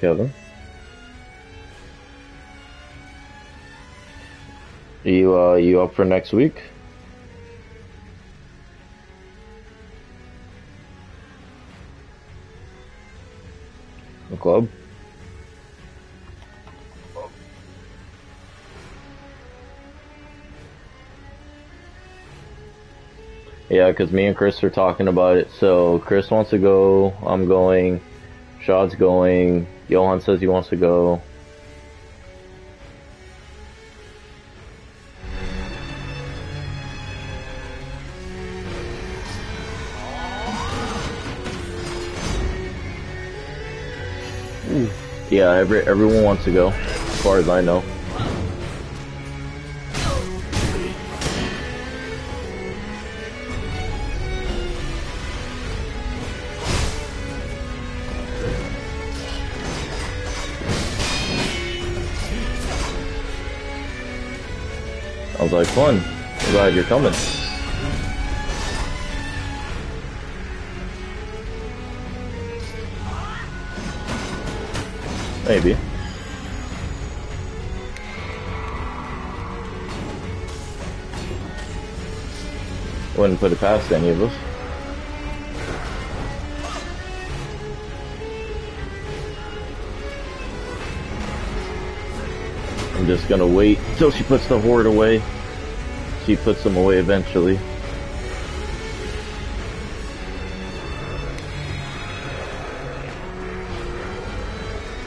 Kevin. You uh you up for next week? The club? Yeah, because me and Chris are talking about it. So Chris wants to go. I'm going. Shad's going. Johan says he wants to go. Yeah, every everyone wants to go, as far as I know. Like, fun. I'm glad you're coming. Maybe. Wouldn't put it past any of us. I'm just gonna wait till she puts the horde away. She puts them away eventually.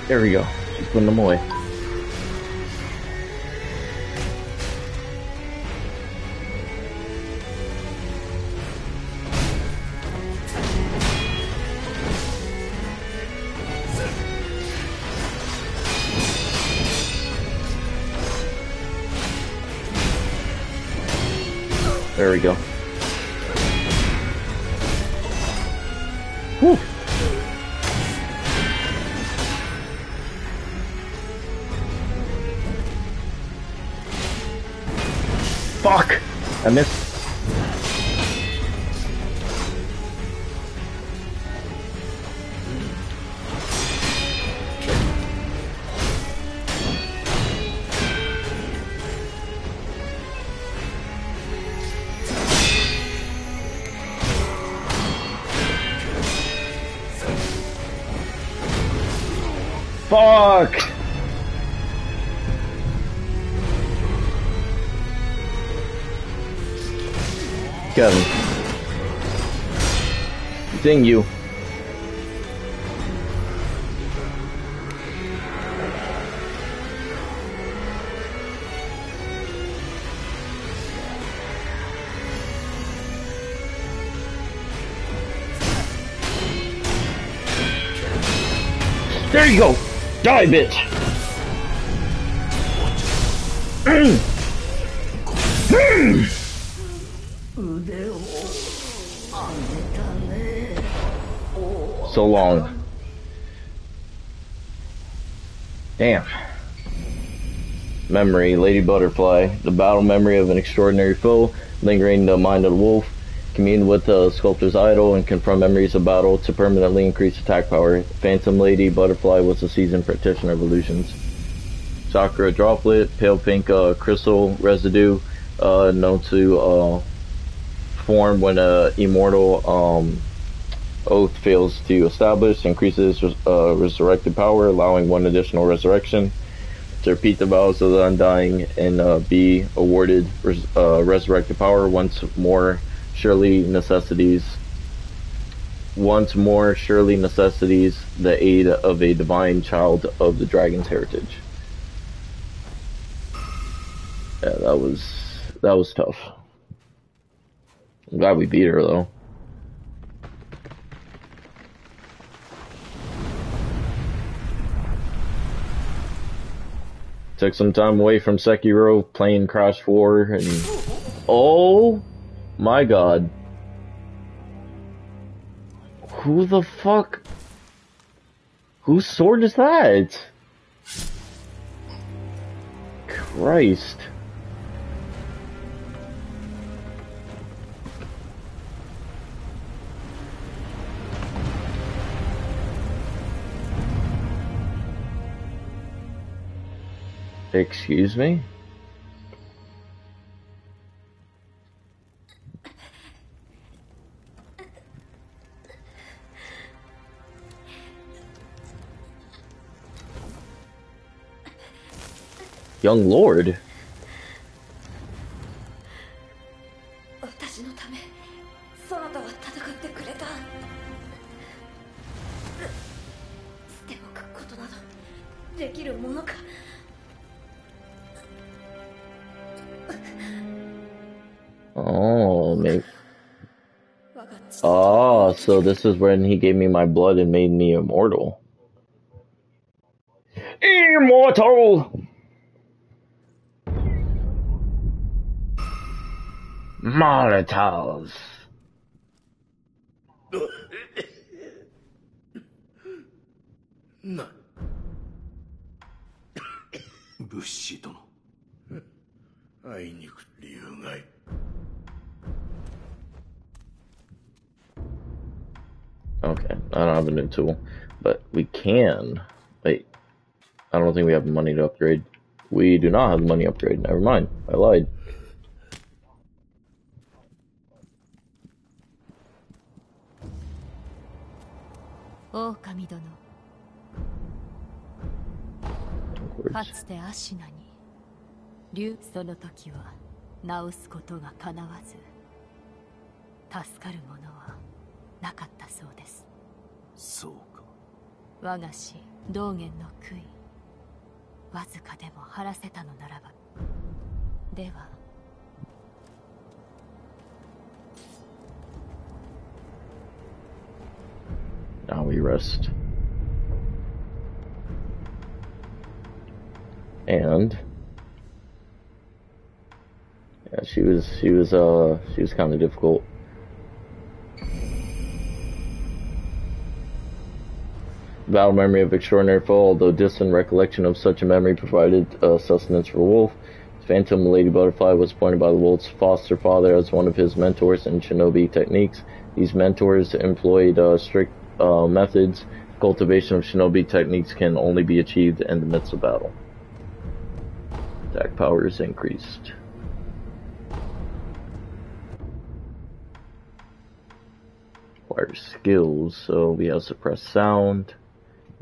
There we go. She's putting them away. Ding you. There you go! Die, bitch! Memory, Lady Butterfly. The battle memory of an extraordinary foe, lingering in the mind of the wolf. Commune with the sculptor's idol and confront memories of battle to permanently increase attack power. Phantom Lady Butterfly was a seasoned practitioner of illusions. Sakura Droplet, pale pink uh, crystal residue, uh, known to uh, form when a immortal um, oath fails to establish, increases uh, resurrected power, allowing one additional resurrection. To repeat the vows of the undying and uh, be awarded res- uh, resurrected power once more, surely necessities. Once more, surely necessities the aid of a divine child of the dragon's heritage. Yeah, that was that was tough. I'm glad we beat her though. Took some time away from Sekiro, playing Crash 4, and oh my god. Who the fuck? Whose sword is that? Christ. Excuse me? Young lord? Oh, maybe. 我が父 Oh, so this is when he gave me my blood and made me immortal. Immortal! Molotovs. な物資殿会いに行く理由が Okay, I don't have a new tool, but we can. Wait, I don't think we have money to upgrade. We do not have money to upgrade. Never mind, I lied. 狼殿 Backwards. かつてアシナに竜その時は治すことがかなわず助かるものは なかったそうですそうか我が師道元の悔いわずかでも晴らせたのならばでは Now we rest. And yeah, she was she was uh she was kind of difficult. Battle memory of extraordinary foe, although distant recollection of such a memory provided uh, sustenance for Wolf. Phantom Lady Butterfly was appointed by the Wolf's foster father as one of his mentors in shinobi techniques. These mentors employed uh, strict uh, methods. Cultivation of shinobi techniques can only be achieved in the midst of battle. Attack power is increased. Acquire skills, so we have suppressed sound,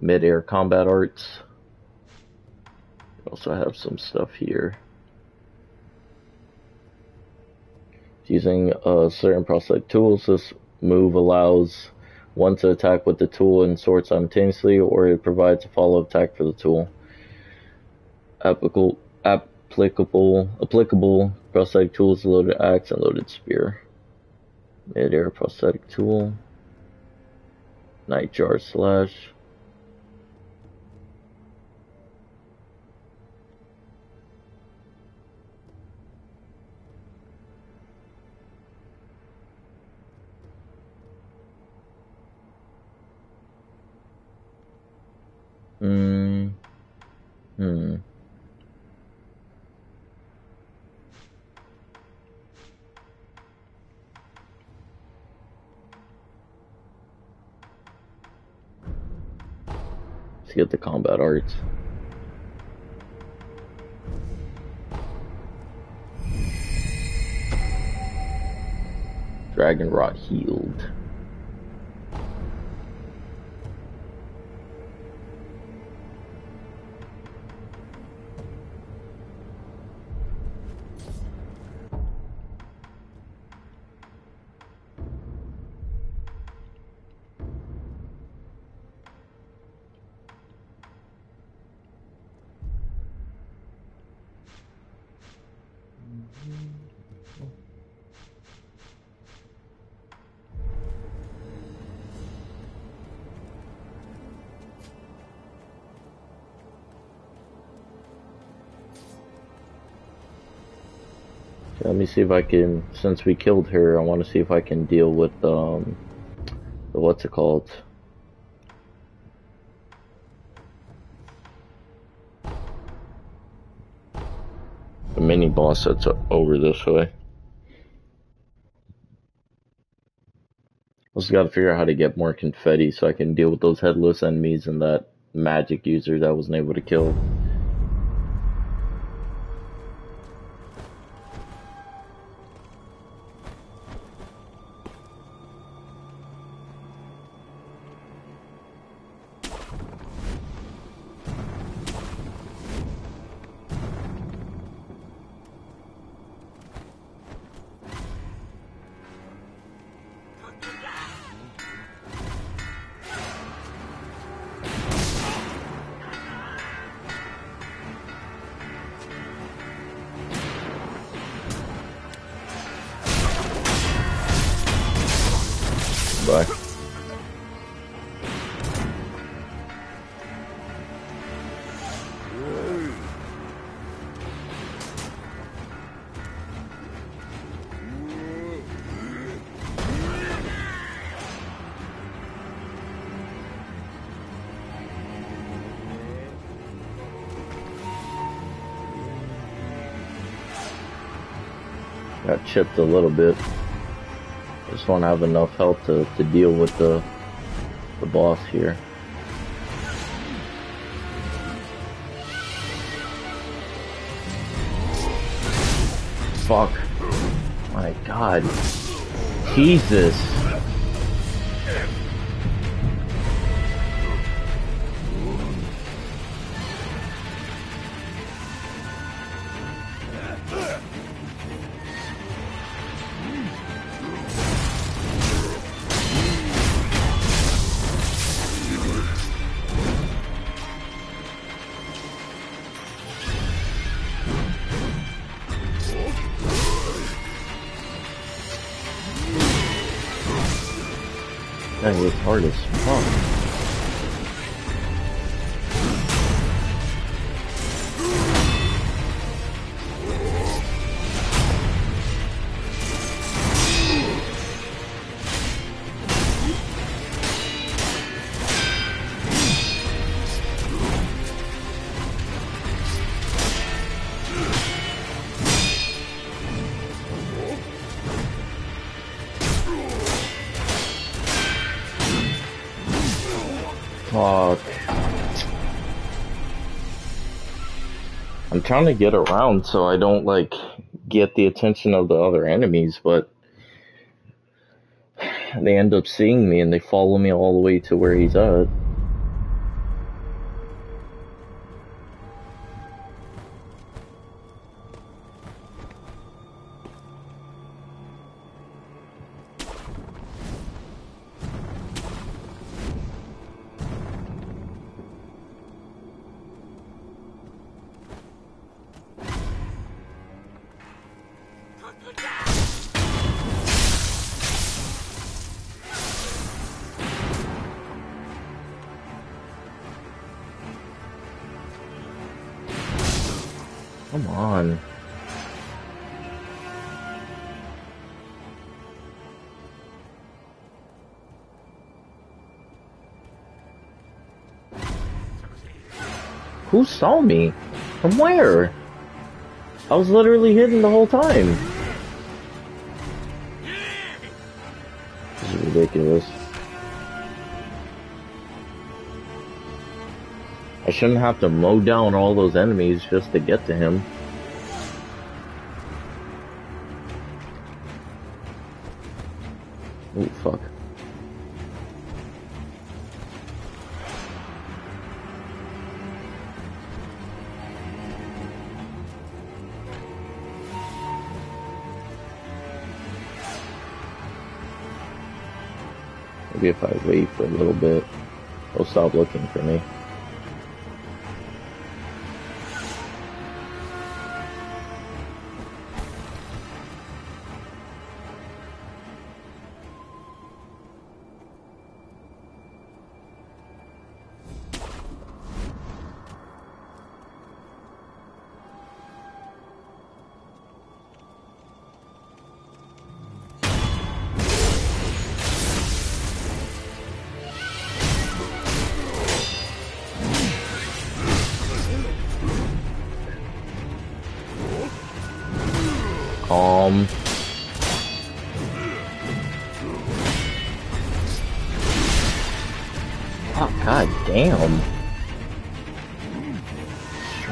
mid-air combat arts. Also have some stuff here. Using uh, certain prosthetic tools, this move allows one to attack with the tool and sword simultaneously, or it provides a follow attack for the tool. Applicable, applicable, applicable prosthetic tools: loaded axe and loaded spear. Mid-air prosthetic tool. Nightjar slash. Hmm. Hmm. Let's get the combat arts. Dragon Rot healed. See if I can, since we killed her, I want to see if I can deal with, um, the, what's it called? The mini boss that's over this way. Also gotta figure out how to get more confetti so I can deal with those headless enemies and that magic user that I wasn't able to kill. Chipped a little bit. Just to have enough health to, to deal with the the boss here. Fuck. My god. Jesus. Trying to get around so I don't like get the attention of the other enemies, but they end up seeing me and they follow me all the way to where he's at. Saw me? From where? I was literally hidden the whole time. This is ridiculous. I shouldn't have to mow down all those enemies just to get to him. Stop looking for me.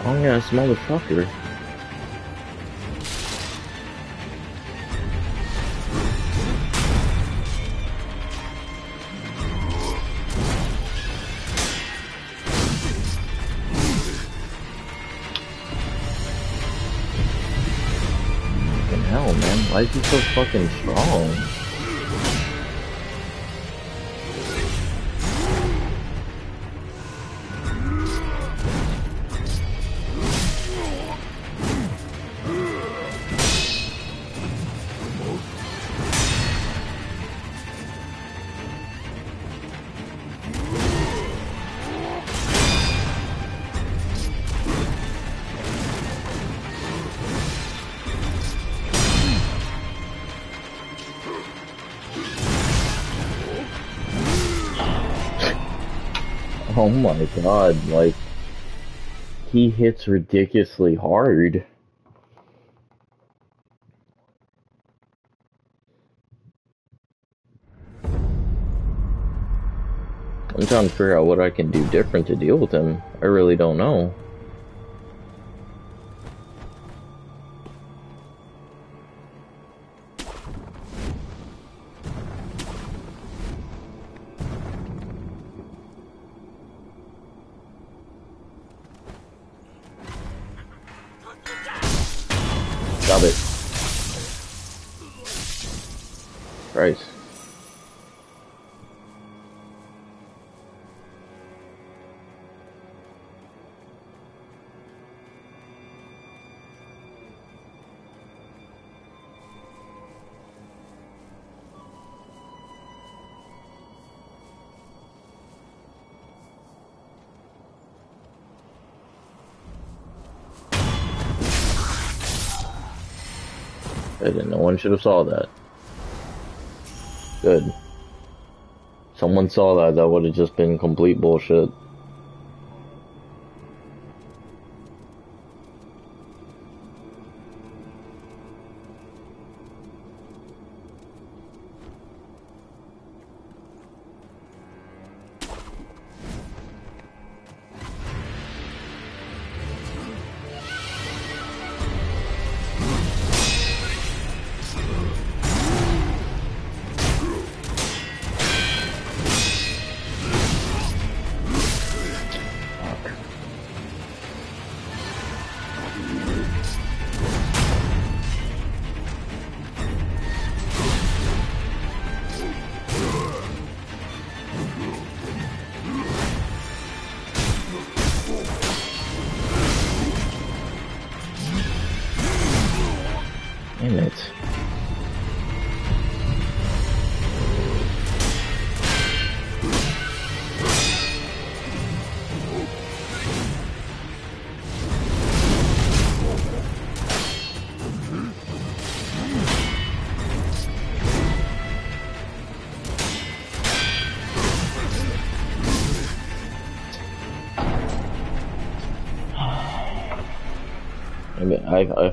Strong ass motherfucker. Fucking hell, man. Why is he so fucking strong? my god, like he hits ridiculously hard. I'm trying to figure out what I can do different to deal with him. I really don't know. No one should have saw that. Good. Someone saw that. That would have just been complete bullshit.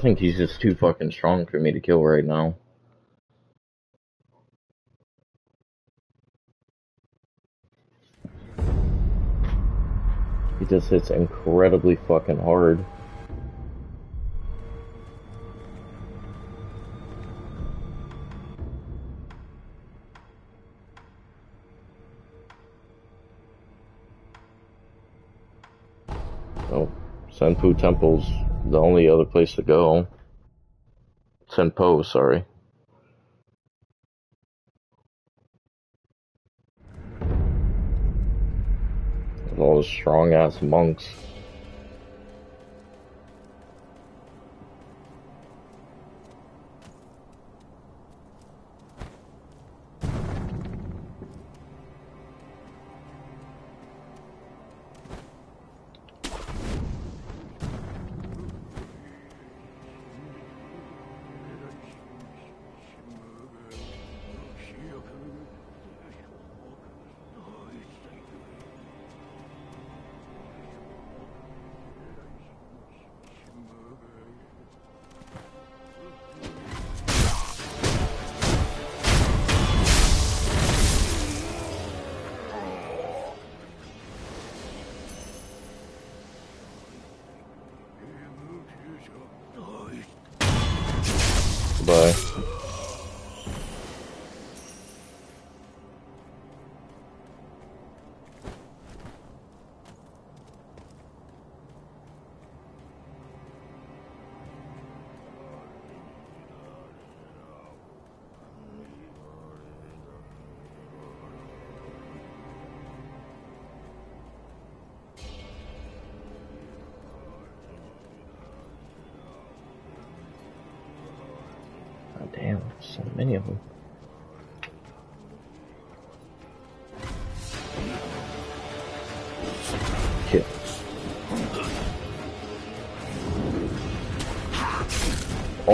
Think he's just too fucking strong for me to kill right now. He just hits incredibly fucking hard. Oh, Senpu Temple's the only other place to go. Senpou, sorry. All those strong ass monks.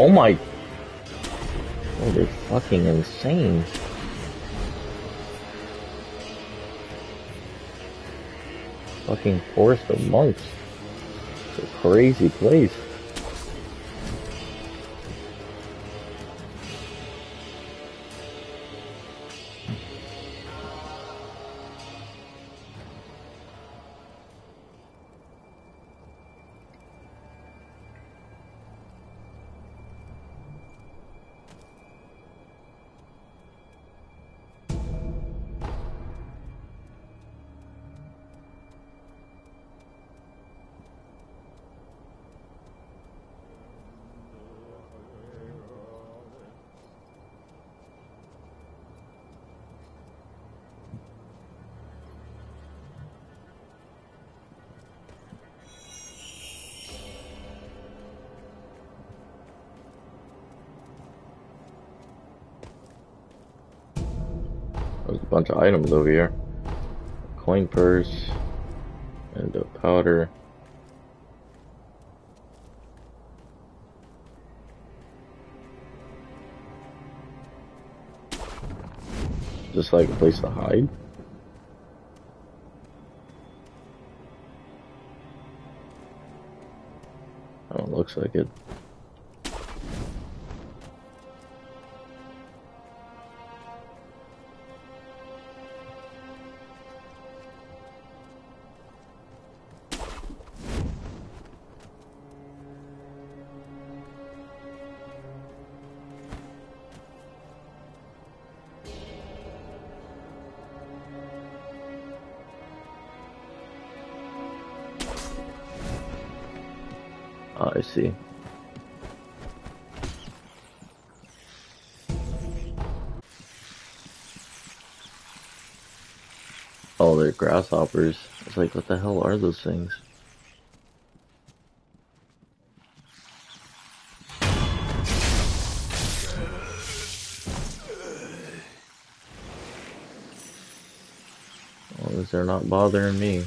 Oh my. Oh, they're fucking insane. Fucking forest of monks. It's a crazy place. Items over here. Coin purse and a powder. Just like a place to hide. Oh, looks like it. I see. Oh, they're grasshoppers. It's like, what the hell are those things? As they're not bothering me.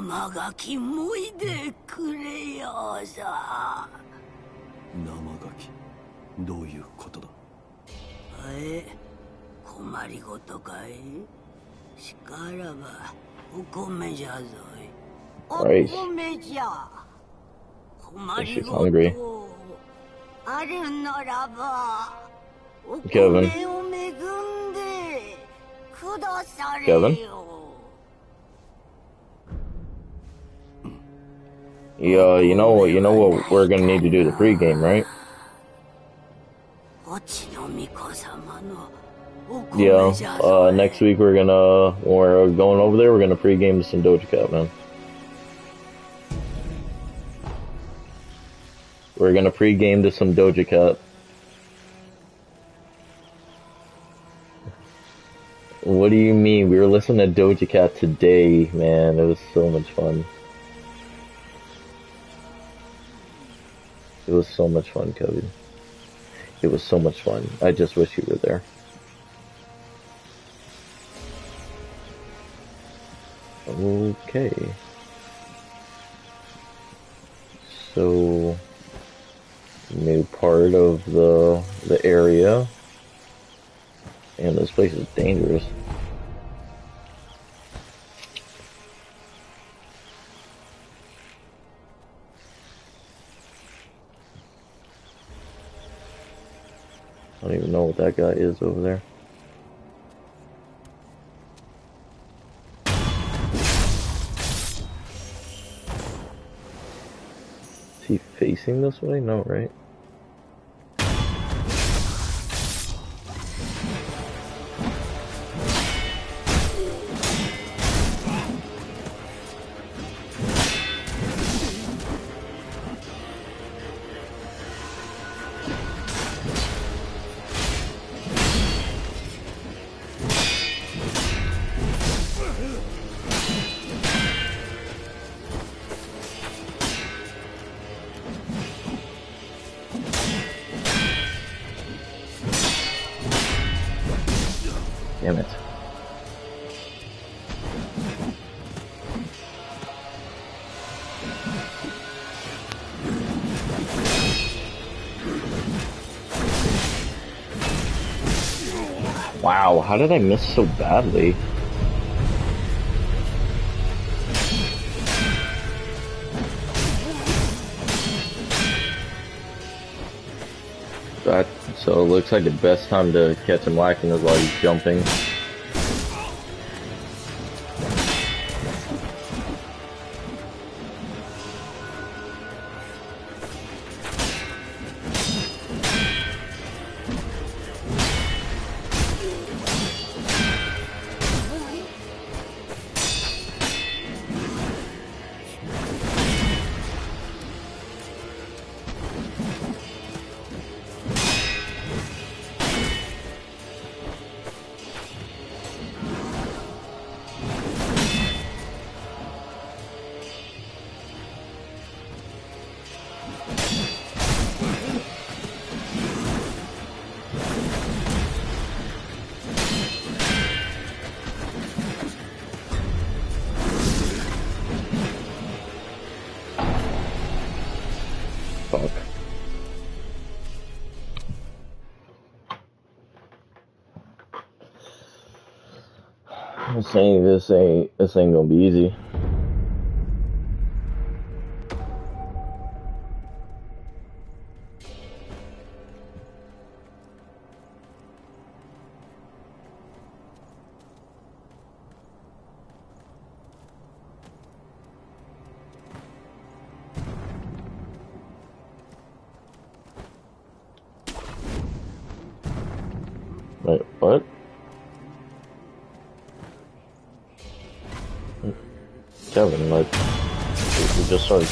生ガキもいでくれよさ生ガキどういうことだ？え困りごとかい？しからばお米じゃぞいお.米じゃ困りご.とあるならばお.米を恵んでくだされ Kevin? よ Yeah, you know, you know what we're gonna need to do the pregame, right? Yeah. Uh, next week we're gonna we're going over there. We're gonna pregame to some Doja Cat, man. We're gonna pregame to some Doja Cat. What do you mean? We were listening to Doja Cat today, man. It was so much fun. It was so much fun, Kevin. It was so much fun. I just wish you were there. Okay. So new part of the the area. And this place is dangerous. I don't even know what that guy is over there. Is he facing this way? No, right? Wow, how did I miss so badly? So it looks like the best time to catch him lacking is while he's jumping. This ain't this ain't gonna be easy.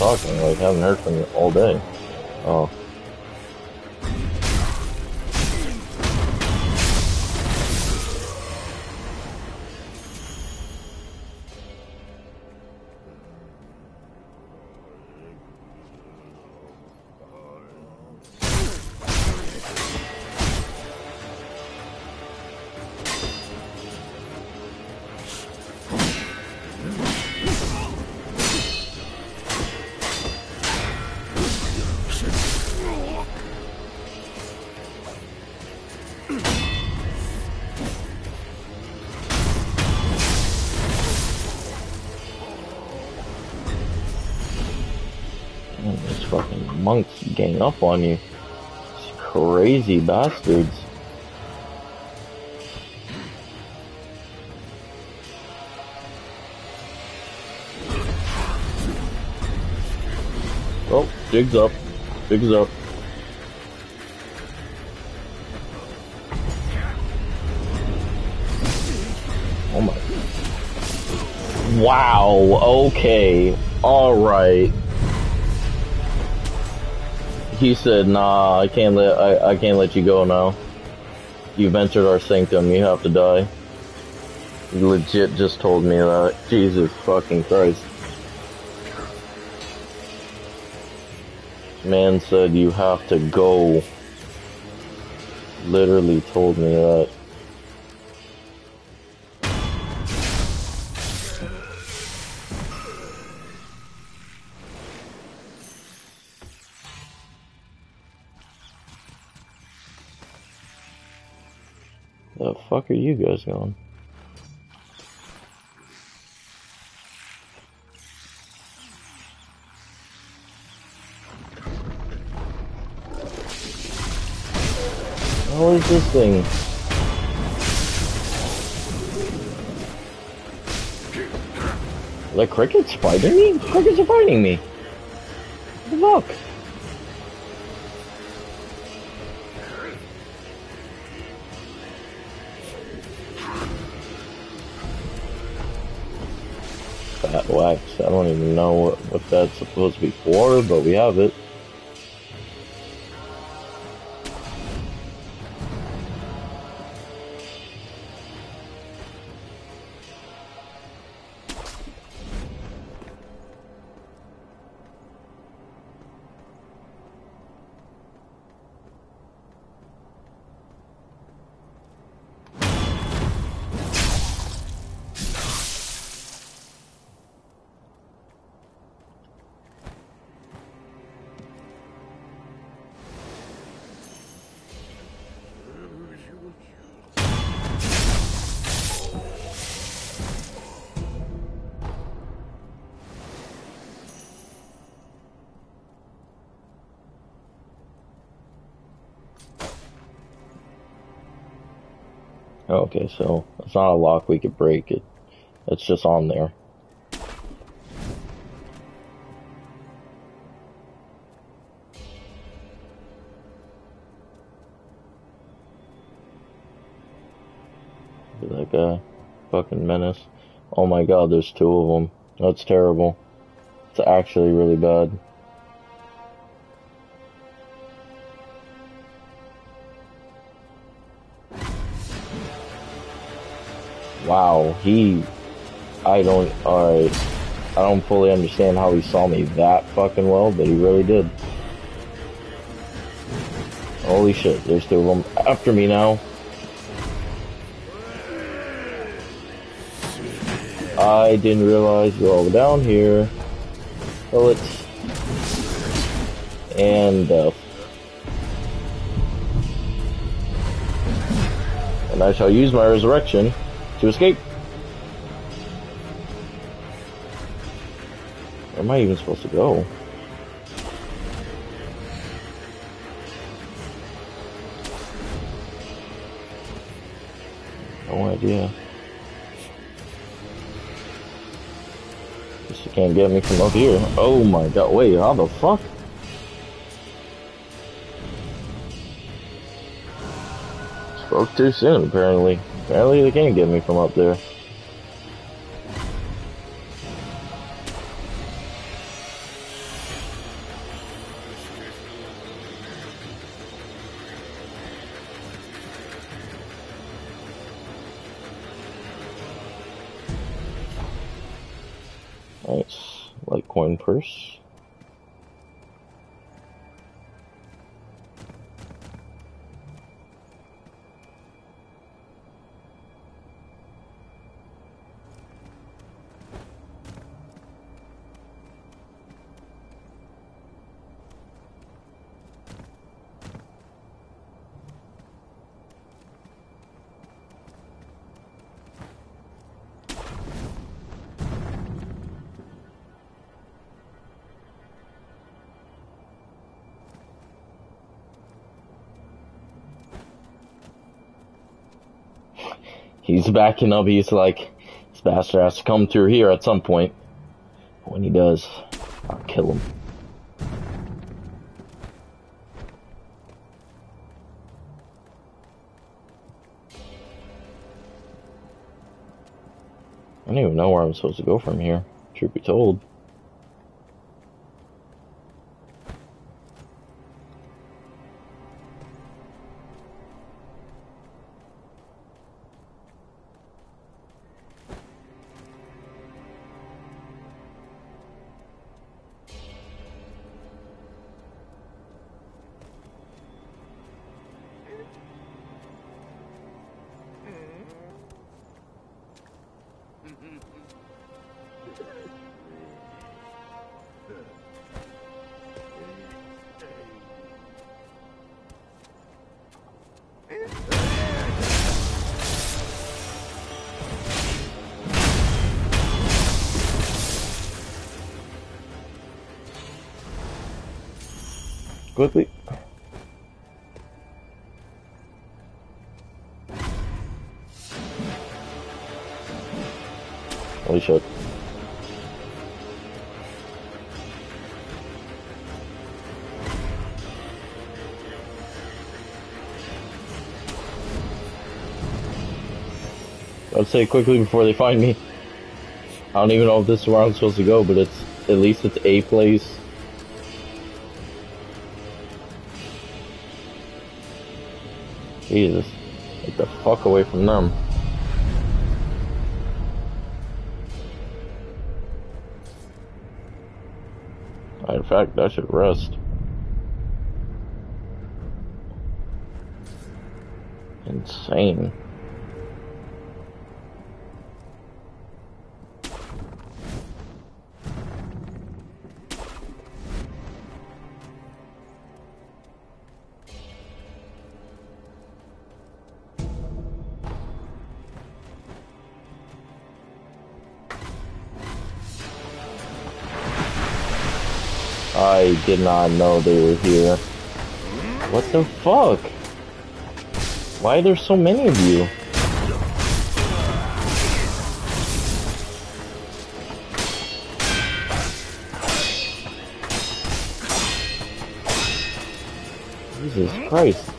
Talking, like, haven't heard on you. These crazy bastards. Oh, jigs up. Jigs up. Oh my. Wow, okay. Alright. He said, nah, I can't let, I, I can't let you go now. You've entered our sanctum, you have to die. He legit just told me that. Jesus fucking Christ. Man said you have to go. Literally told me that. The fuck are you guys going? What is this thing? The crickets fighting me? Crickets are fighting me. Look. Fat I don't even know what, what that's supposed to be for, but we have it. Okay, so it's not a lock we could break it. It's just on there. Look at that guy. Fucking menace. Oh my god, there's two of them. That's terrible. It's actually really bad. Wow, he. I don't. Alright. I don't fully understand how he saw me that fucking well, but he really did. Holy shit, there's two of them after me now. I didn't realize you're all down here. Bullets. And death. And I shall use my resurrection to escape. Where am I even supposed to go? No idea. You can't get me from up here. Oh my god, wait, how the fuck? Spoke too soon, apparently. Apparently they can't get me from up there. Nice. Purse. Backing up. He's like, this bastard has to come through here at some point. When he does, I'll kill him. I don't even know where I'm supposed to go from here. Truth be told. Say quickly before they find me. I don't even know if this is where I'm supposed to go, but it's at least it's a place. Jesus. Get the fuck away from them. In fact, I should rest. Insane. did not know they were here. What the fuck? Why are there so many of you? Jesus Christ.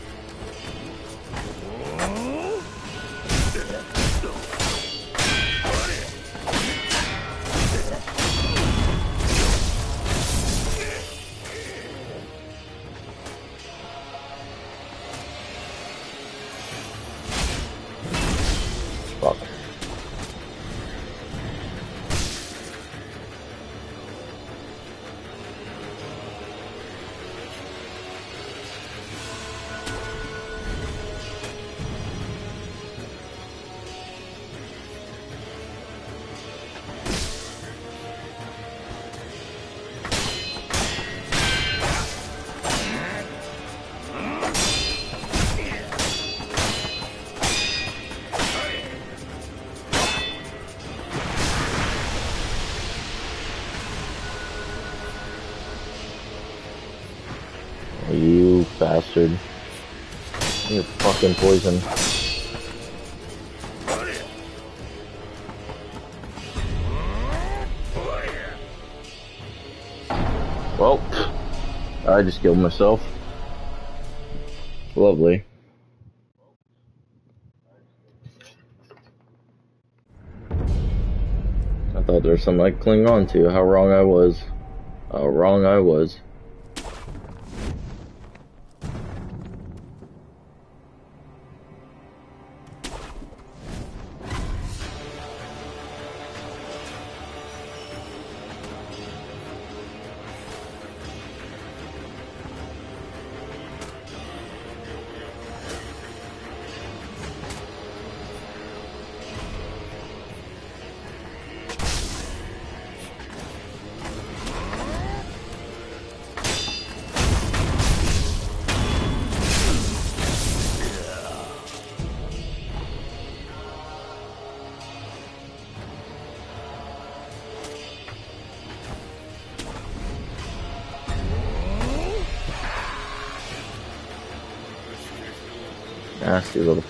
Bastard. You're fucking poison. Well, I just killed myself. Lovely. I thought there was something I could cling on to. How wrong I was. How wrong I was.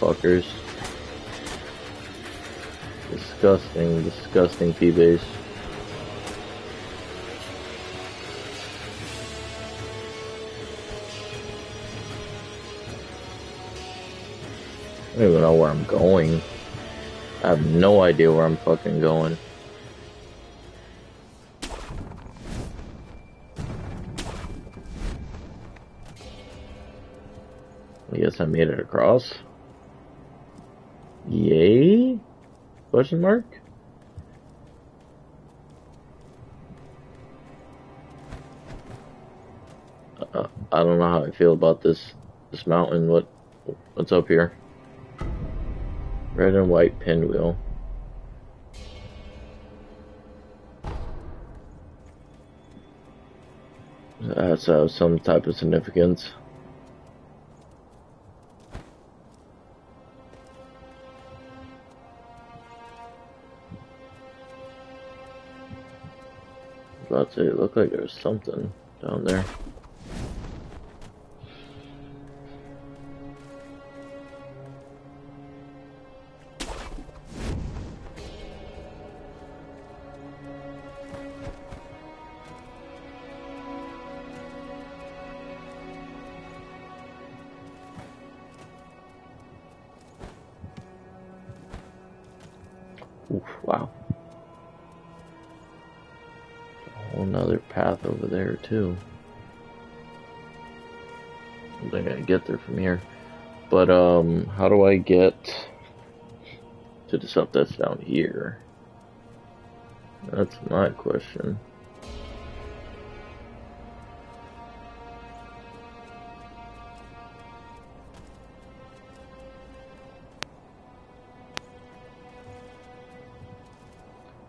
Fuckers. Disgusting, disgusting P-base. I don't even know where I'm going. I have no idea where I'm fucking going. I guess I made it across. Question mark? Uh, I don't know how I feel about this this mountain. What what's up here? Red and white pinwheel. That's uh, some type of significance. About to looked like there was something down there. Too. I think I can get there from here. But um how do I get to the stuff that's down here? That's my question.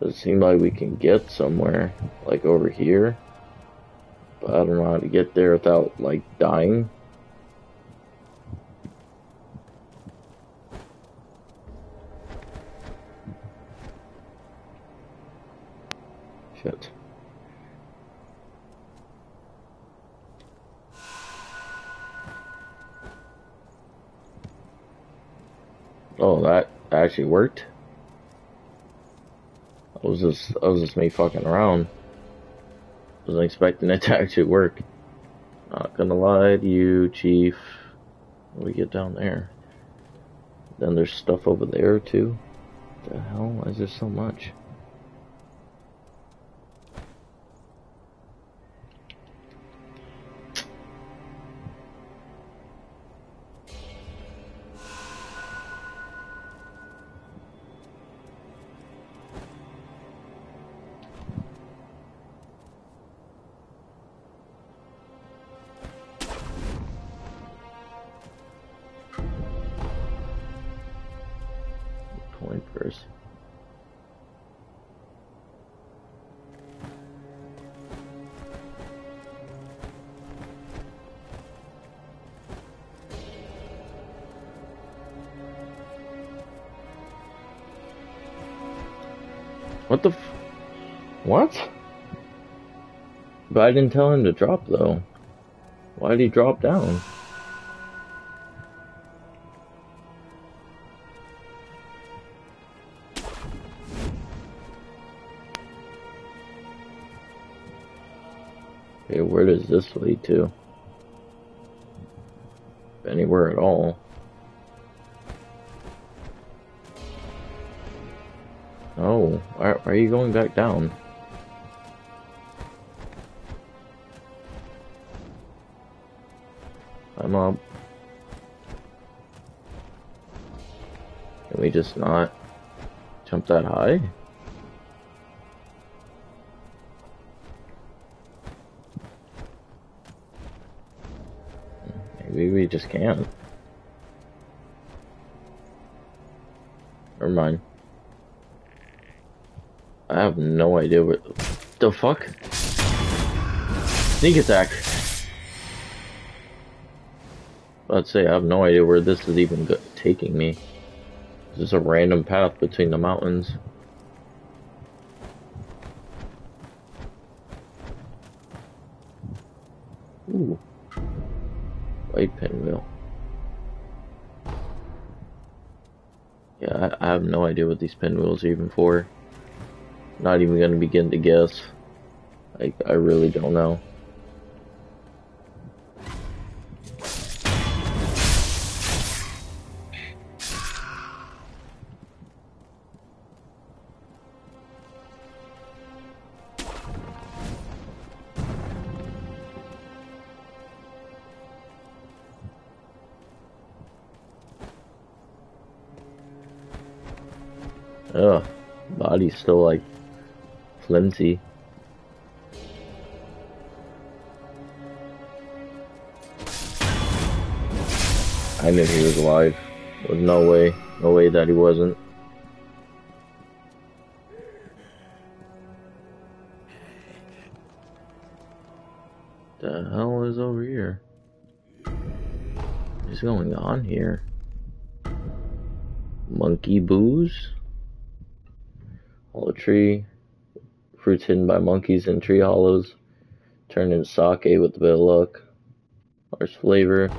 Does it seem like we can get somewhere, like over here? I don't know how to get there without, like, dying. Shit. Oh, that actually worked? I was just, I was just me fucking around. Wasn't expecting it to actually work. Not gonna lie to you, Chief. When we get down there. Then there's stuff over there too. The hell? Why is there so much? I didn't tell him to drop though. Why did he drop down? Okay, where does this lead to? Anywhere at all. Oh, why, why are you going back down? Just not jump that high? Maybe we just can't. Never mind. I have no idea what the fuck. Sneak attack. Let's say I have no idea where this is even taking me. Just a random path between the mountains. Ooh. White pinwheel. Yeah, I, I have no idea what these pinwheels are even for. Not even gonna begin to guess. Like, I really don't know. Ugh, body's still like flimsy. I knew he was alive. There's no way, no way that he wasn't. The hell is over here? What's going on here? Monkey booze? Tree. Fruits hidden by monkeys in tree hollows. Turned into sake with a bit of luck. Harsh flavor.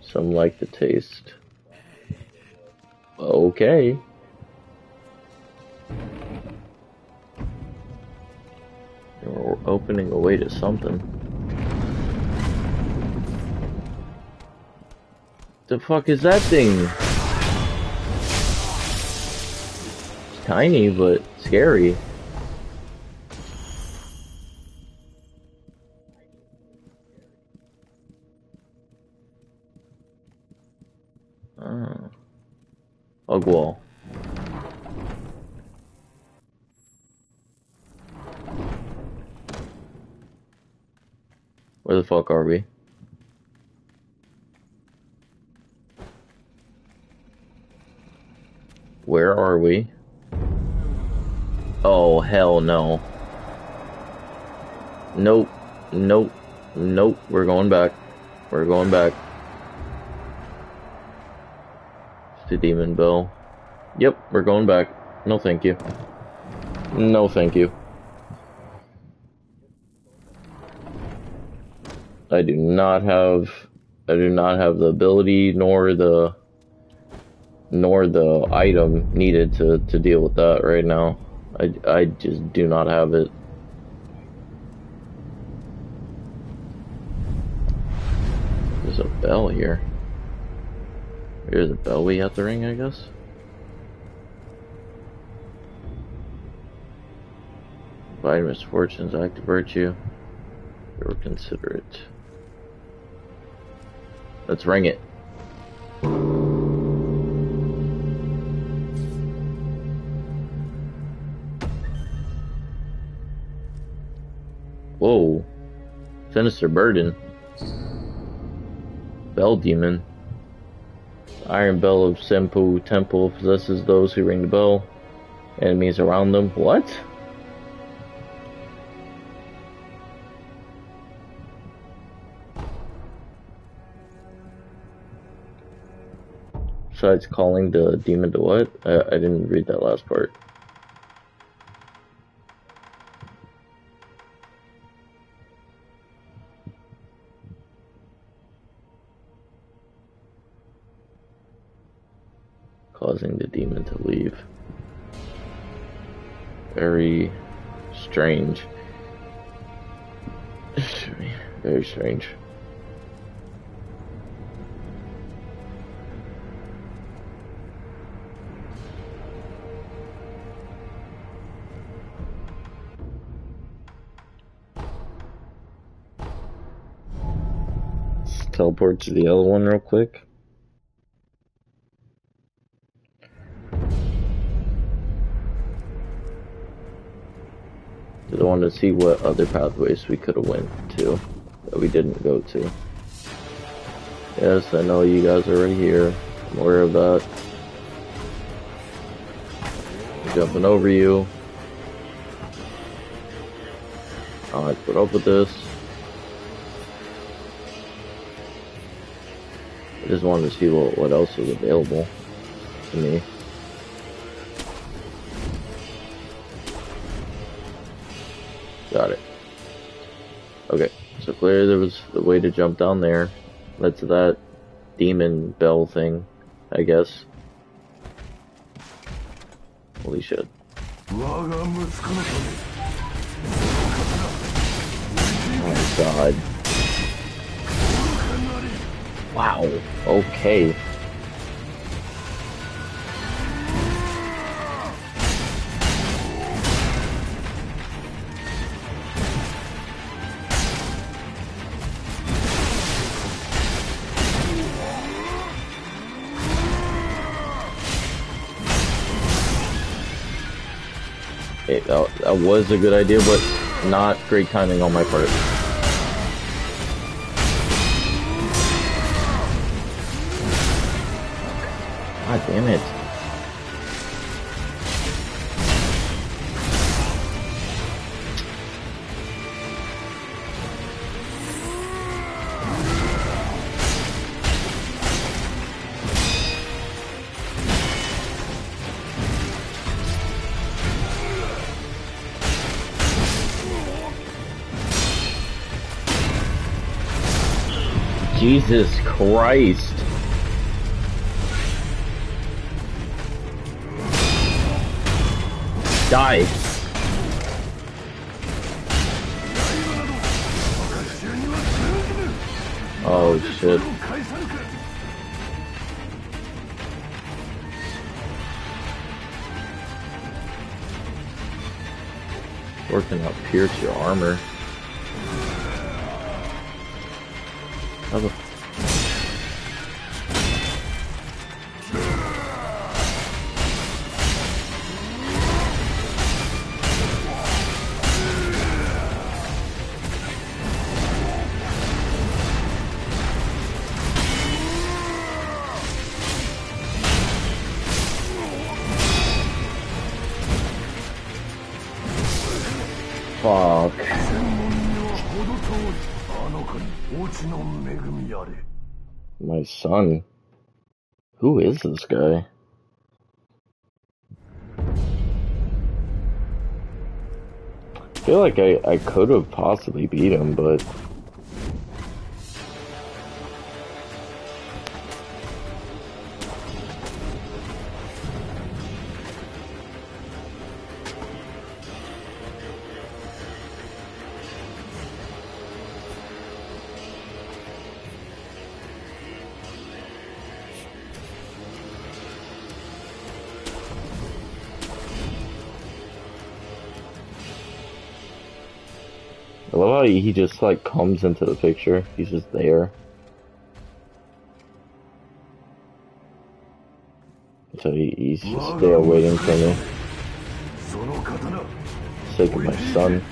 Some like the taste. Okay. We're opening a way to something. The fuck is that thing? Tiny but scary. Demon bell. Yep, we're going back. No thank you. No thank you. I do not have I do not have the ability nor the nor the item needed to, to deal with that right now. I, I just do not have it. There's a bell here. Here's a bell we have to ring, I guess. By misfortunes, act of virtue. Or considerate. Let's ring it. Whoa. Sinister Burden. Bell Demon. Iron Bell of Senpou Temple possesses those who ring the bell. Enemies around them. What? Besides calling the demon to what? I, I didn't read that last part. Causing the demon to leave. Very strange. Very strange. Teleport to the other one real quick. Just wanted to see what other pathways we could have went to that we didn't go to. Yes, I know you guys are right here. I'm aware of that. Jumping over you. I will have to put up with this. I just wanted to see what, what else was available to me. there was a way to jump down there. That's that demon bell thing, I guess. Holy shit. Oh my god. Wow. Okay. That, was a good idea, but not great timing on my part. God damn it. Jesus Christ. Die. Oh shit. Working up Pierce your armor. Son. Who is this guy? I feel like I, I could have possibly beat him, but he just like comes into the picture. He's just there. So he, he's just there waiting for me. Sick of my son.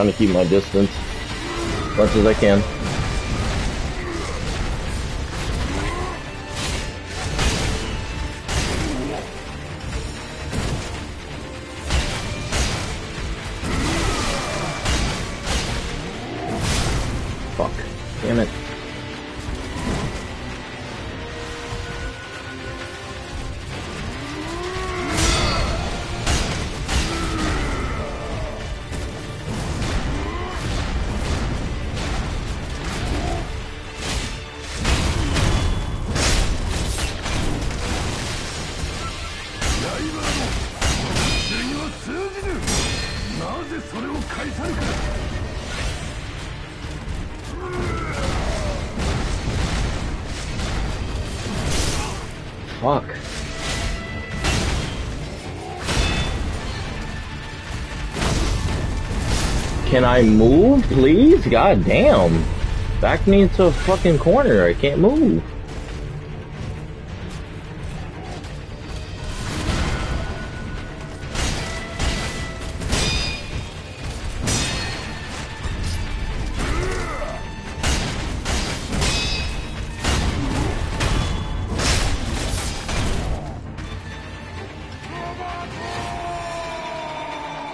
Trying to keep my distance as much as I can. Can I move, please? God damn. Back me into a fucking corner. I can't move.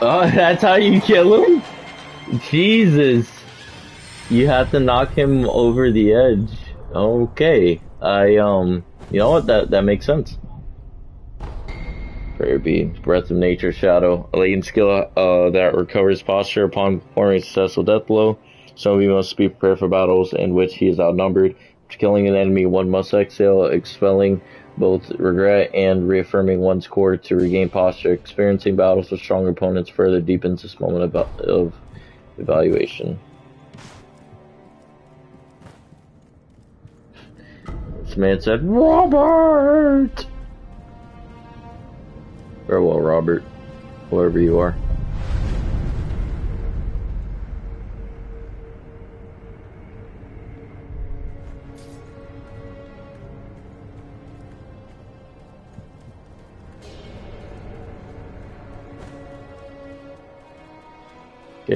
Oh, that's how you kill him? Jesus. You have to knock him over the edge. Okay. I, um, you know what? That, that makes sense. Prayer Bead, Breath of Nature, Shadow, a latent skill uh, that recovers posture upon performing a successful death blow. Some of you must be prepared for battles in which he is outnumbered. Killing an enemy, one must exhale, expelling both regret and reaffirming one's core to regain posture. Experiencing battles with strong opponents further deepens this moment of, of evaluation. This man said, Robert! Very well, Robert. Whoever you are.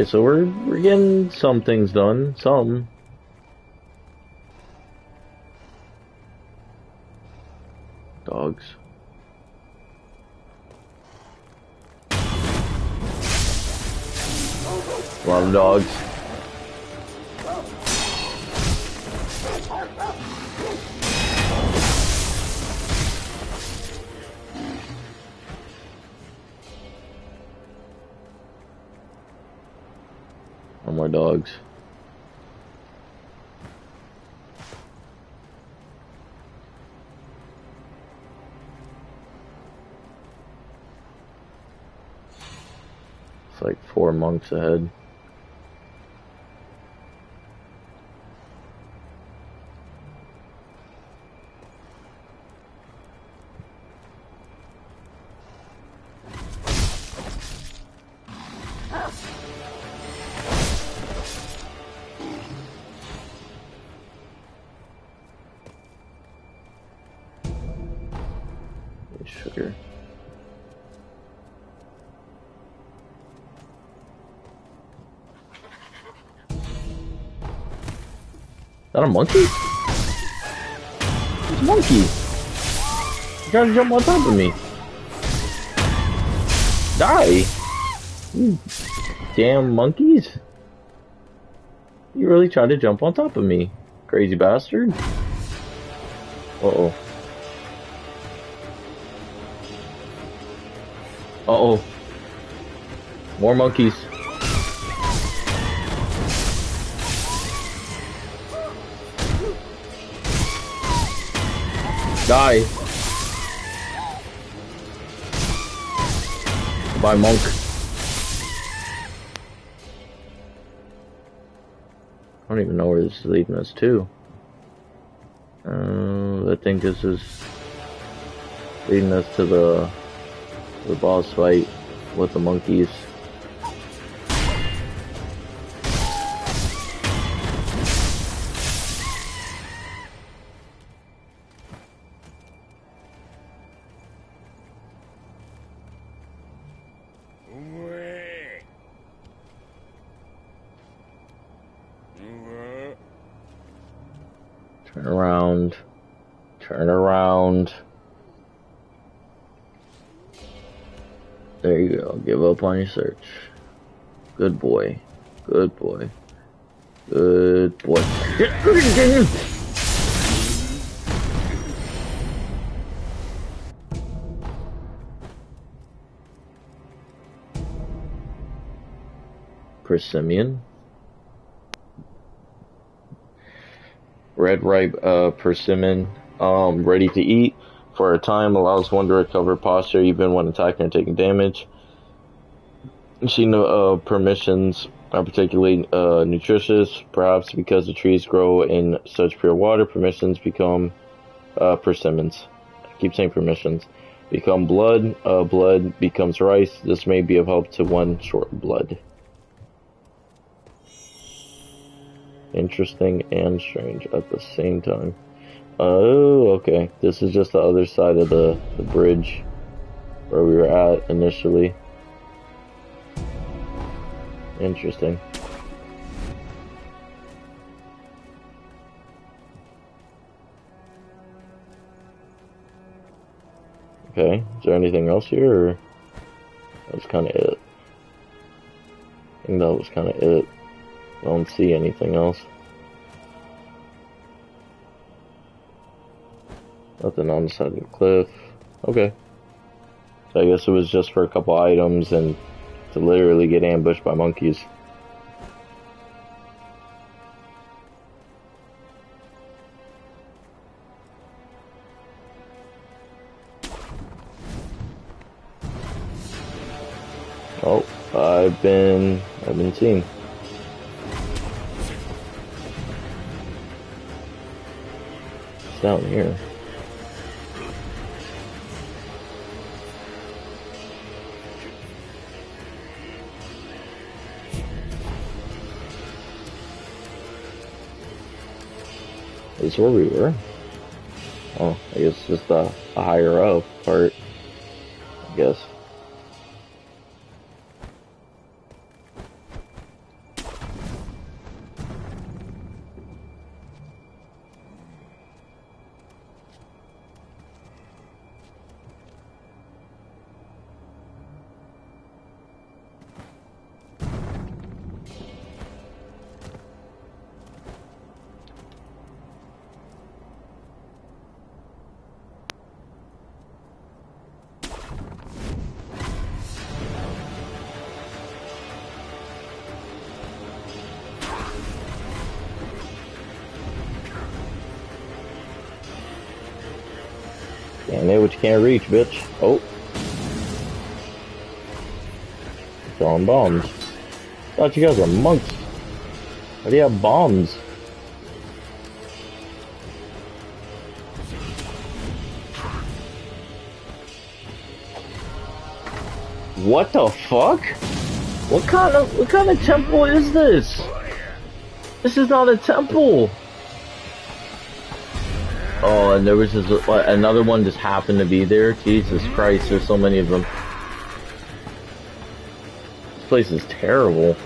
Okay, so we're we're getting some things done. Some. Dogs. A lot of dogs. Dogs. It's like four monks ahead. That a monkey? It's a monkey. You to jump on top of me. Die. You damn monkeys. You really tried to jump on top of me. Crazy bastard. Uh-oh. Uh-oh. More monkeys. Die. Bye, monk. I don't even know where this is leading us to. Uh, I think this is leading us to the the boss fight with the monkeys. Give up on your search. Good boy. Good boy. Good boy. Persimmon. Red ripe uh, persimmon. Um, ready to eat for a time allows one to recover posture even when attacking or taking damage. She uh, permissions are particularly uh, nutritious, perhaps because the trees grow in such pure water. Permissions become uh, persimmons. I keep saying permissions. Become blood. Uh, blood becomes rice. This may be of help to one short blood. Interesting and strange at the same time. Oh, okay. This is just the other side of the, the bridge where we were at initially. Interesting. Okay, is there anything else here, or that's kind of it? I think that was kind of it. I don't see anything else. Nothing on the side of the cliff. Okay. So I guess it was just for a couple items and to literally get ambushed by monkeys. Oh, I've been I've been seen. It's down here. Is where we were? Oh, I guess just a, a higher up part. I guess. Reach, bitch. Oh. Throwing bombs. Thought you guys were monks. Why do you have bombs? What the fuck? What kind of what kind of temple is this? This is not a temple. And there was uh, another one just happened to be there. Jesus Christ, there's so many of them. This place is terrible.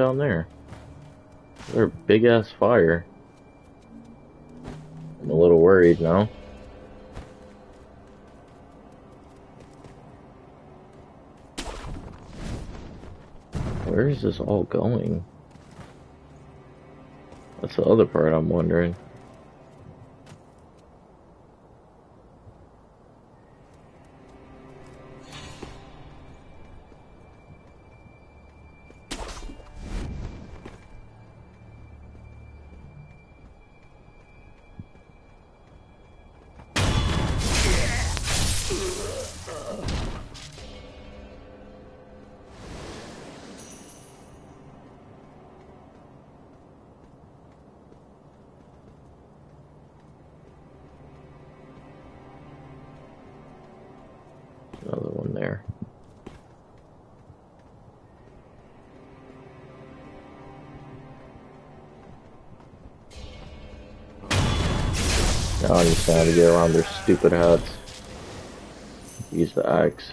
Down there? They're a big ass fire. I'm a little worried now. Where is this all going? That's the other part I'm wondering. Now I understand how to get around their stupid hats. Use the axe.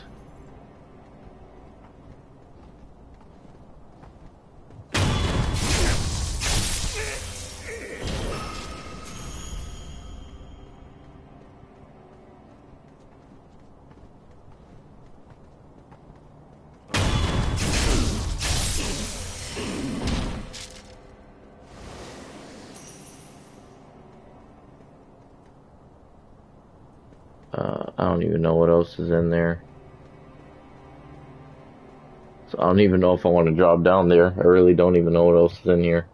I don't even know if I want to drop down there. I really don't even know what else is in here.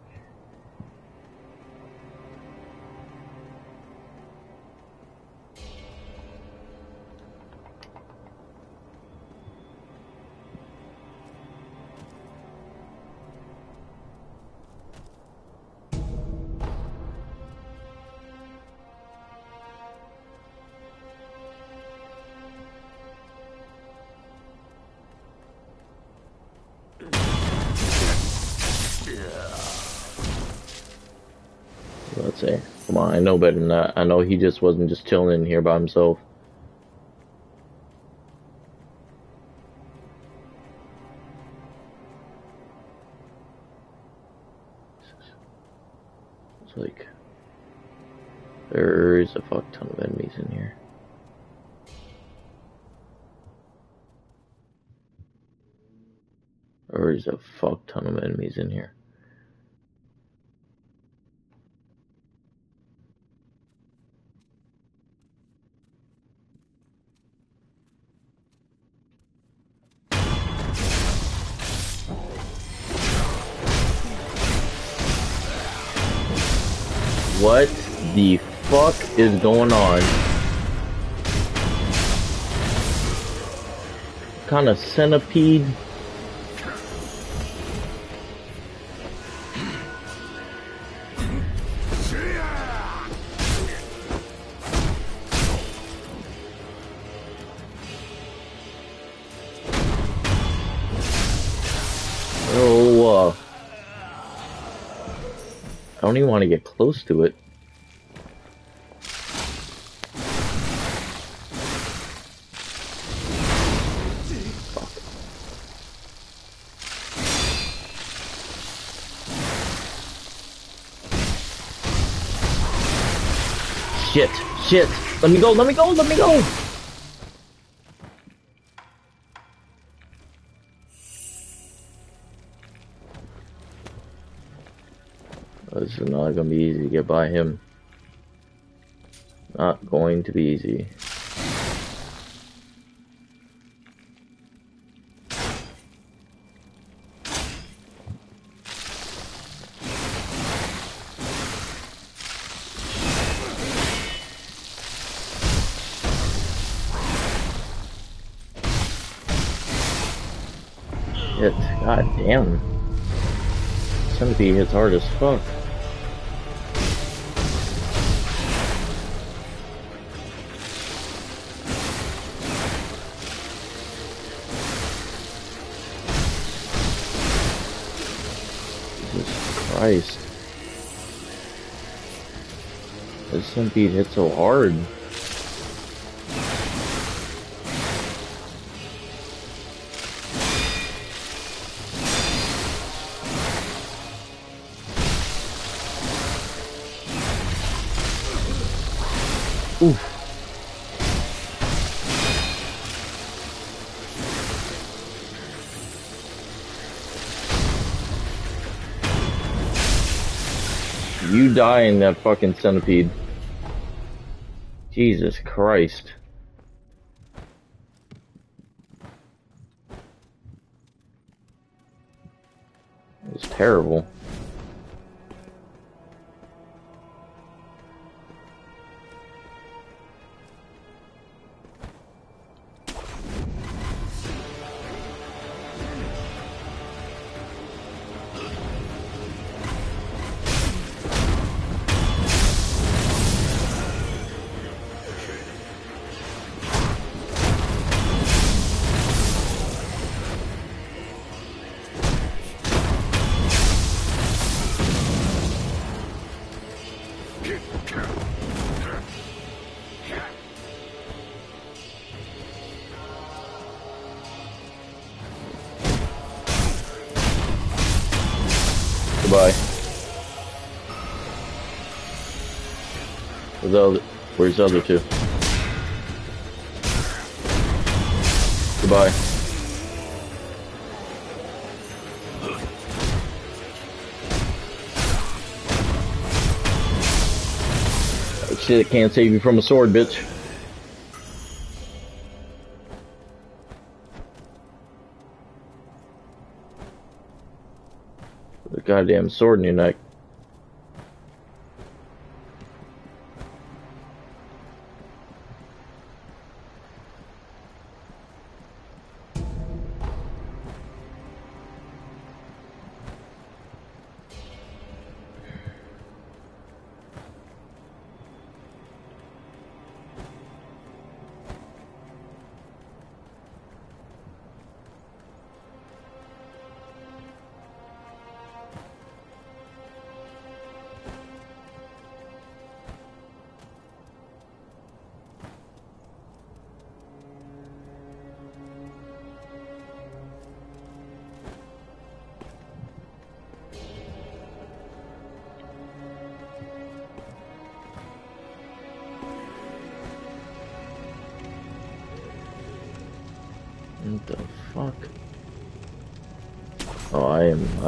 Know than that. Uh, I know he just wasn't just chilling in here by himself. Is going on? kind of centipede? Oh, uh, I don't even want to get close to it. Shit. Let me go, let me go, let me go. This is not gonna be easy to get by him. Not going to be easy. Synthie hits hard as fuck. Jesus Christ. This Synthie hit so hard. In that fucking centipede. Jesus Christ. It was terrible. Other, where's the other two? Goodbye. Shit can't save you from a sword, bitch. The goddamn sword in your neck.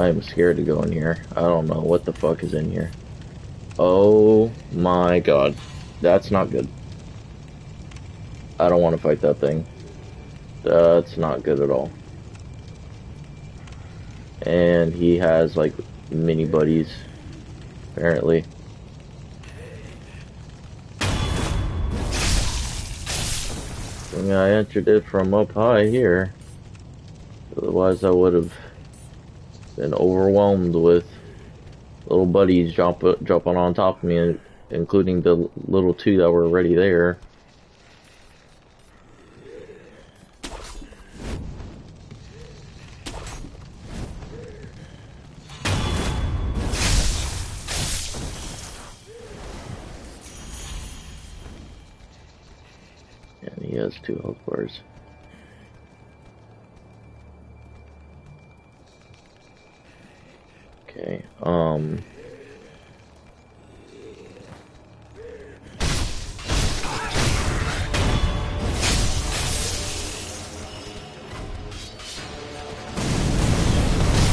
I am scared to go in here. I don't know what the fuck is in here. Oh my god. That's not good. I don't want to fight that thing. That's not good at all. And he has like mini buddies, apparently. I entered it from up high here. Otherwise, I would have been overwhelmed with little buddies jump, jumping on top of me, including the little two that were already there. And he has two health bars. Um...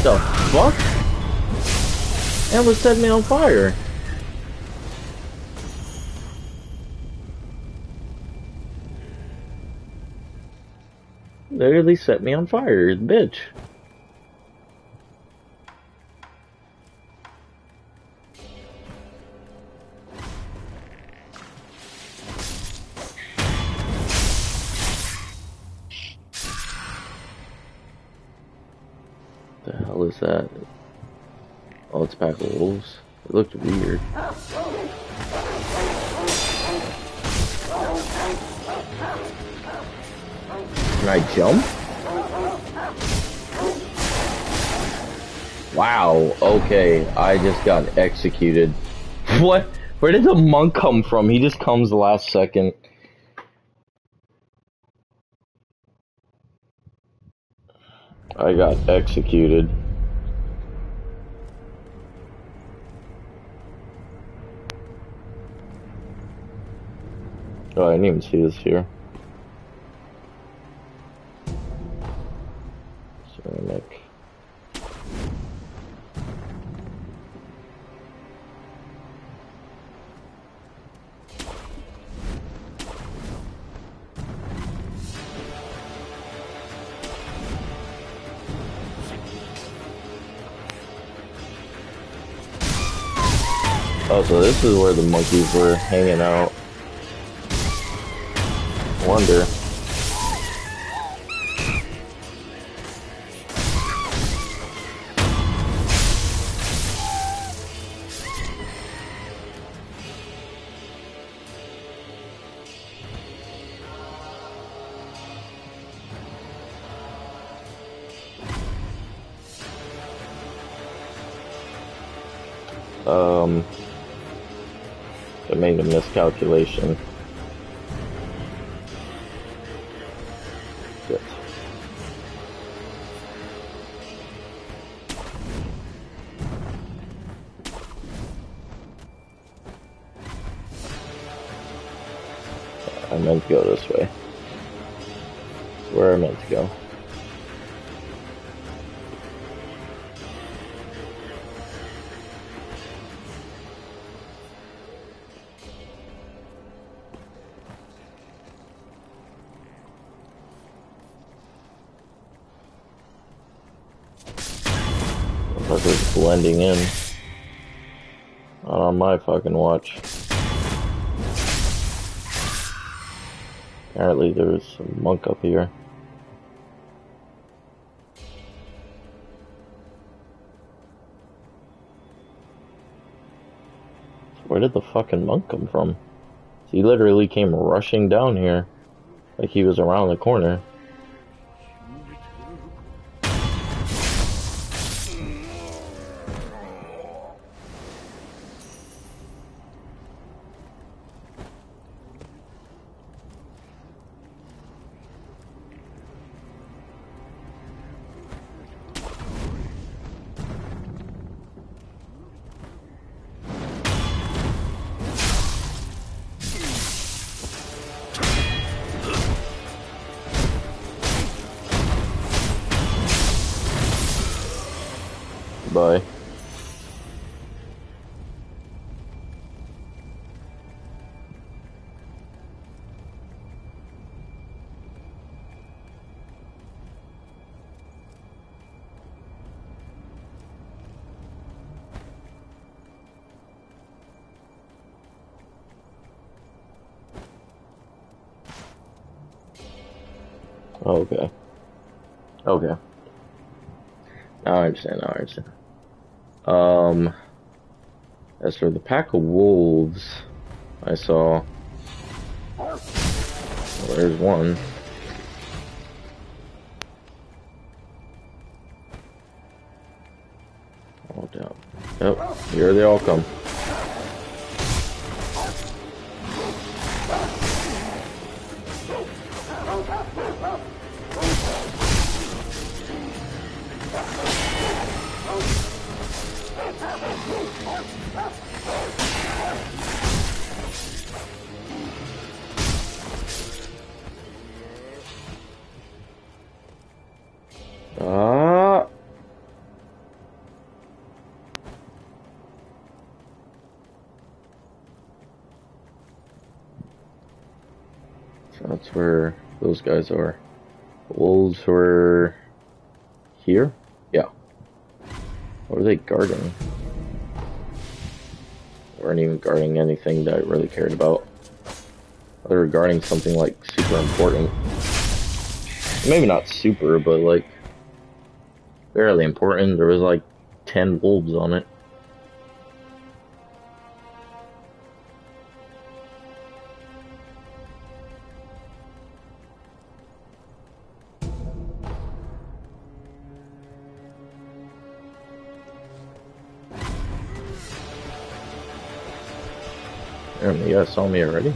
The fuck? Was set me on fire. Literally set me on fire, bitch. It looked weird. Can I jump? Wow, okay, I just got executed. What? Where did the monk come from? He just comes the last second. I got executed. Oh, I didn't even see this here. Ceramic. Oh, so this is where the monkeys were hanging out. Wonder. Blending in. Not on my fucking watch. Apparently there's a monk up here. Where did the fucking monk come from? He literally came rushing down here like he was around the corner. For the pack of wolves, I saw. Well, there's one. Oh, down. Yep, here they all come. Guys. Wolves were here? Yeah. What are they guarding? They weren't even guarding anything that I really cared about. They were guarding something like super important. Maybe not super, but like fairly important. There was like 10 wolves on it. Saw me already?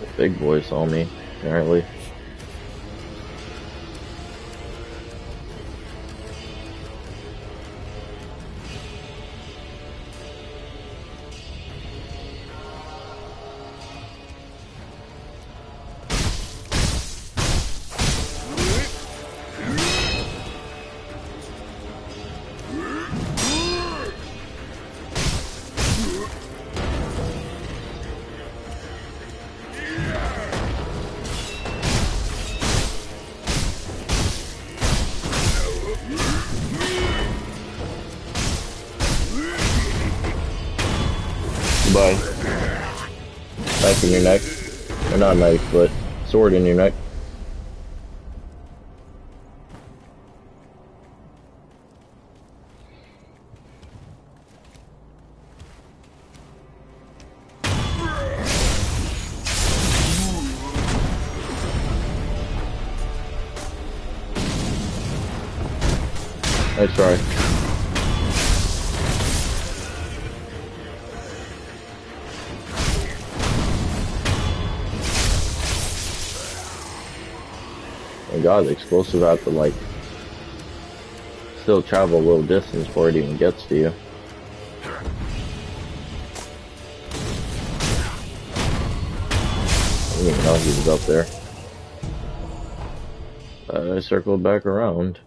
The big boy saw me, apparently. Nice try. My god, the explosive have to like still travel a little distance before it even gets to you. I didn't even know he was up there. Uh, I circled back around.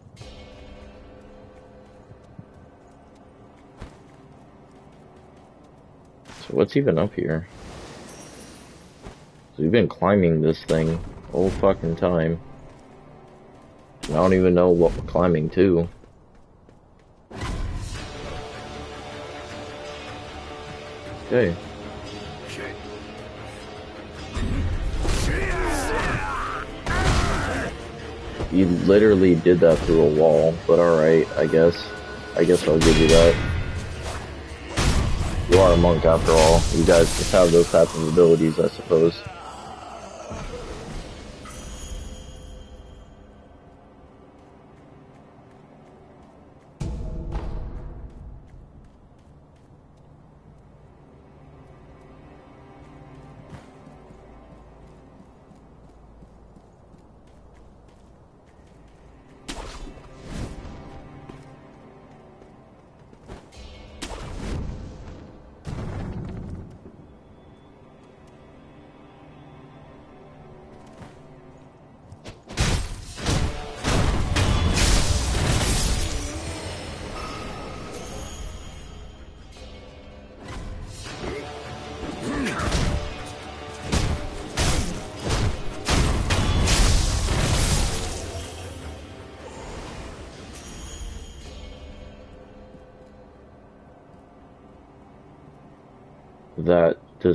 What's even up here? We've been climbing this thing whole fucking time. I don't even know what we're climbing to. Okay. You literally did that through a wall, but alright, I guess. I guess I'll give you that. You are a monk after all. You guys just have those types of abilities, I suppose.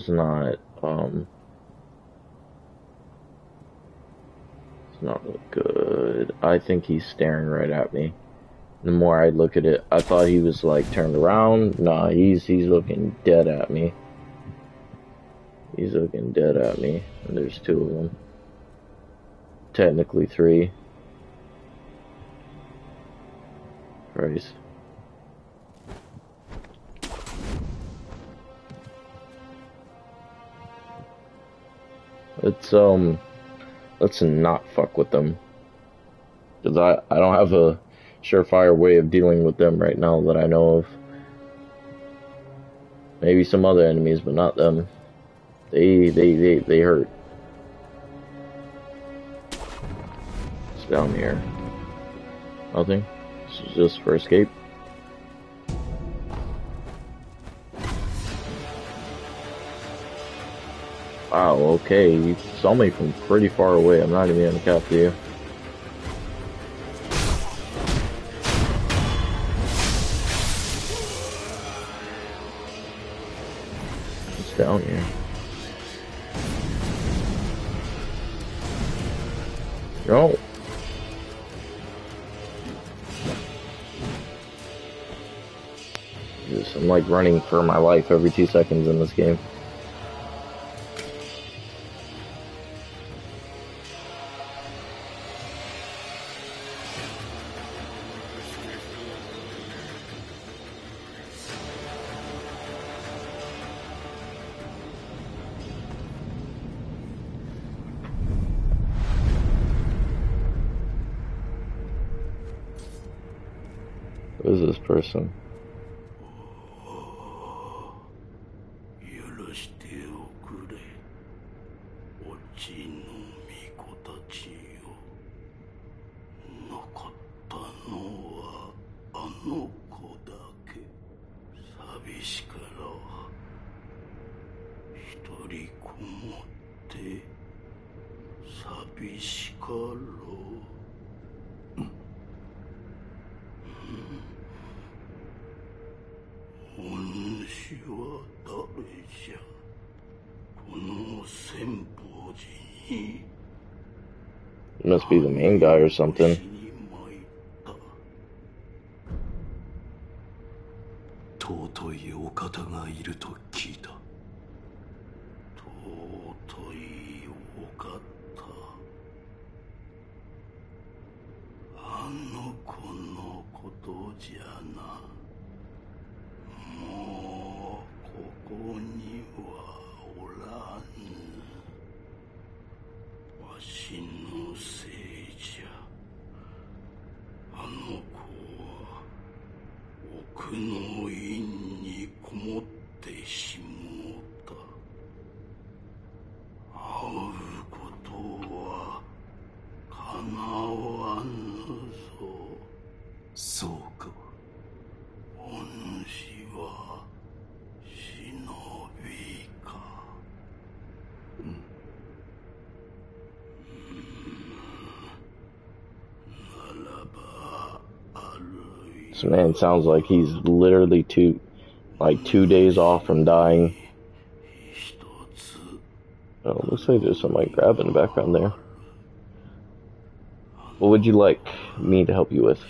Does not um it's not look good. I think he's staring right at me. The more I look at it, I thought he was like turned around. Nah, he's he's looking dead at me. He's looking dead at me, and there's two of them. Technically three. Christ. Let's um, let's not fuck with them. Cause I I don't have a surefire way of dealing with them right now that I know of. Maybe some other enemies, but not them. They they they they hurt. It's down here. Nothing. This is just for escape. Wow, okay, you saw me from pretty far away. I'm not gonna be cap to you. It's down here. Yo. I'm like running for my life every two seconds in this game. Is or something. This man sounds like he's literally two, like two days off from dying. Oh, looks like there's somebody grabbing the background there. What would you like me to help you with?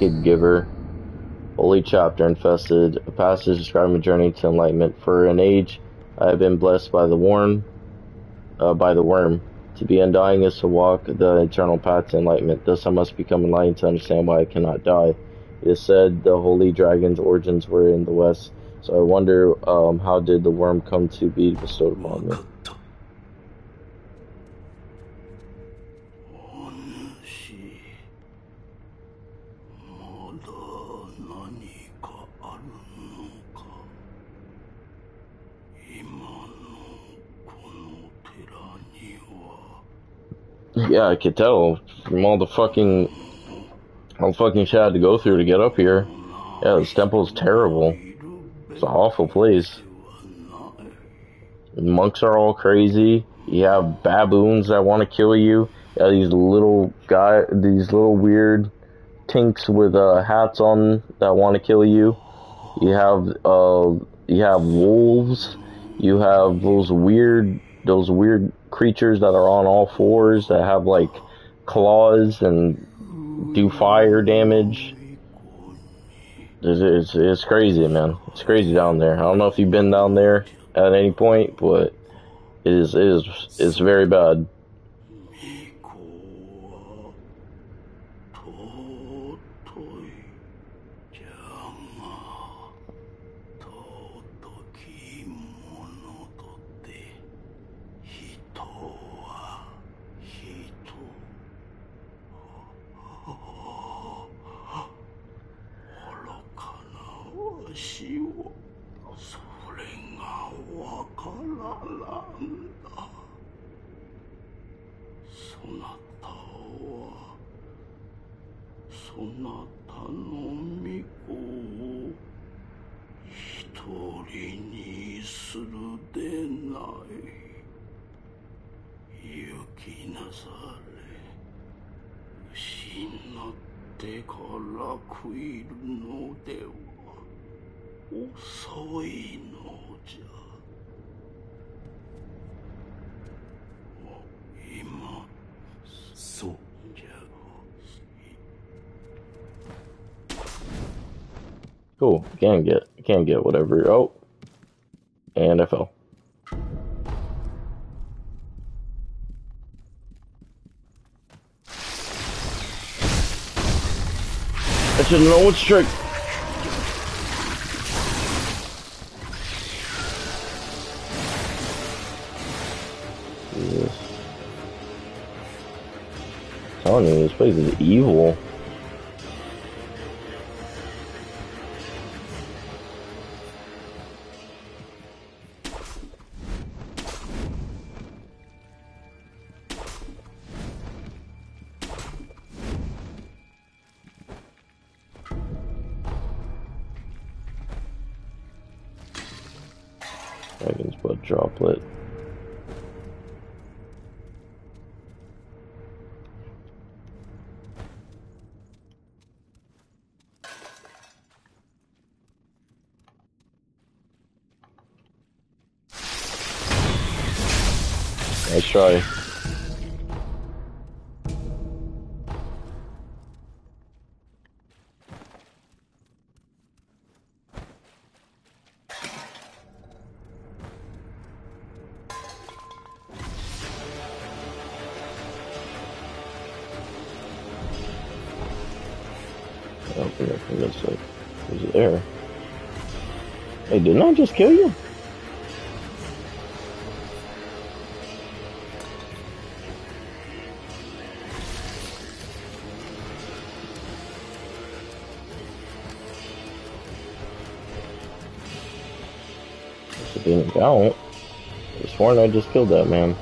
Sure, I could give her Holy Chapter Infested, a passage describing a journey to enlightenment. For an age, I have been blessed by the worm, uh, by the worm. To be undying is to walk the eternal path to enlightenment. Thus, I must become enlightened to understand why I cannot die. It is said the holy dragon's origins were in the west, so I wonder um, how did the worm come to be bestowed upon me? Yeah, I could tell from all the fucking all the fucking shit I had to go through to get up here. Yeah, this temple is terrible. It's an awful place. Monks are all crazy. You have baboons that want to kill you. you these little guy, these little weird tinks with uh, hats on that want to kill you. You have uh, you have wolves. You have those weird, those weird creatures that are on all fours that have like claws and do fire damage. It's, it's, it's crazy, man. It's crazy down there. I don't know if you've been down there at any point, but it is it is it's very bad. Cool. Can get can get whatever. Oh, and I fell. Should know which trick. Jesus. I'm telling you, this place is evil. Didn't I just kill you? Didn't count. I sworn I just killed that man.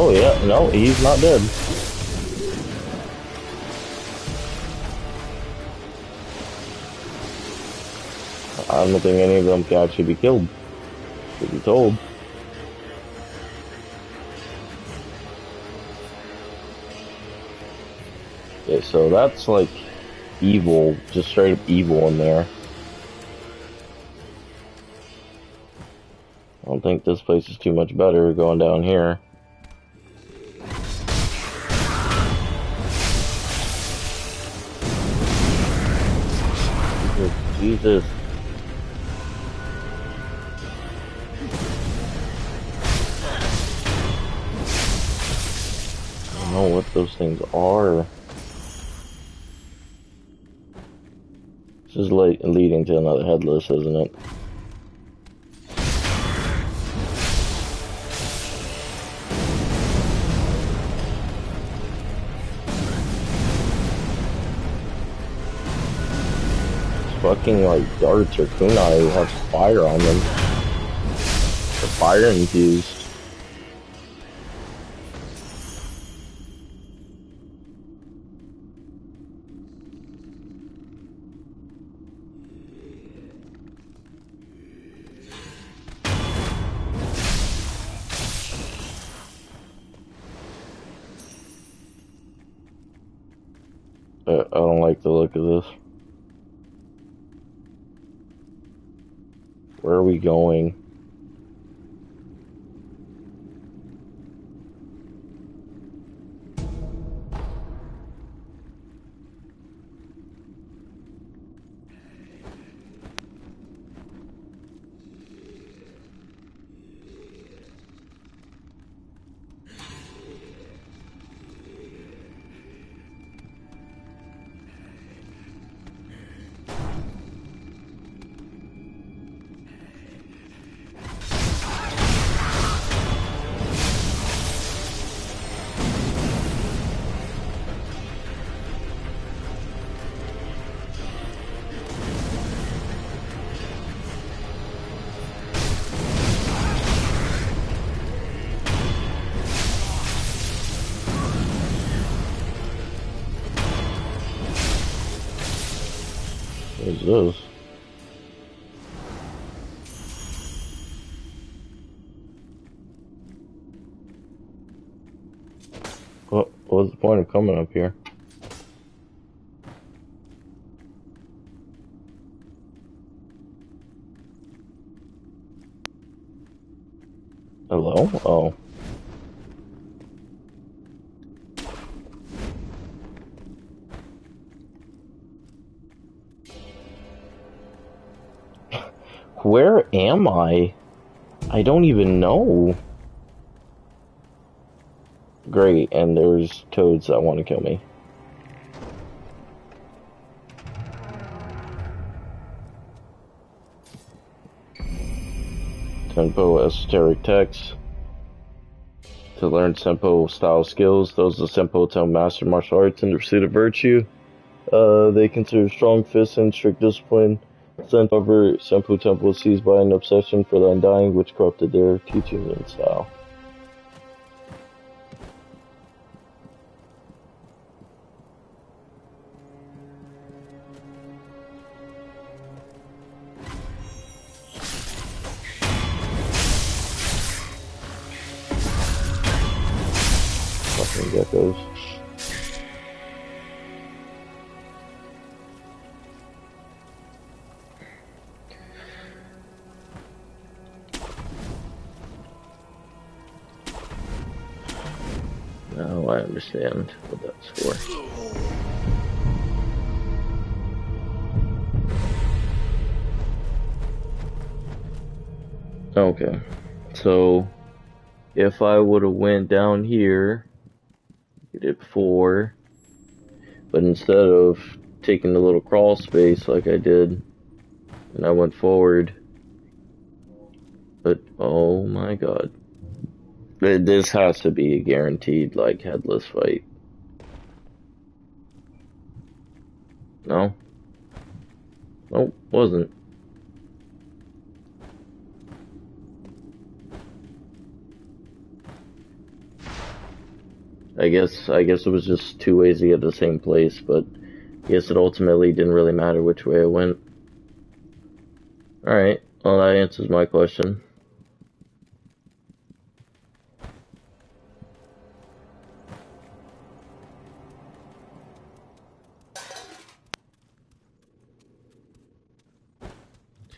Oh yeah, no, he's not dead. I don't think any of them can actually be killed. To be told. Okay, so that's like evil, just straight up evil in there. I don't think this place is too much better going down here. I don't know what those things are. This is like leading to another headless, isn't it? Fucking like darts or kunai have fire on them. They're fire infused. Going? I don't even know. Great, and there's toads that want to kill me. Tempo esoteric text. To learn Senpou style skills, those of Senpou tell master martial arts in the pursuit of virtue. Uh, they consider strong fists and strict discipline. Sent over Senpou Temple was seized by an obsession for the undying, which corrupted their teaching and style. Understand what that's for. Okay, so if I would have went down here, did it before, but instead of taking the little crawl space like I did, and I went forward, but oh my god. Th- This has to be a guaranteed, like, headless fight. No? Nope, wasn't. I guess I guess it was just two ways to get the same place, but I guess it ultimately didn't really matter which way I went. Alright, well that answers my question.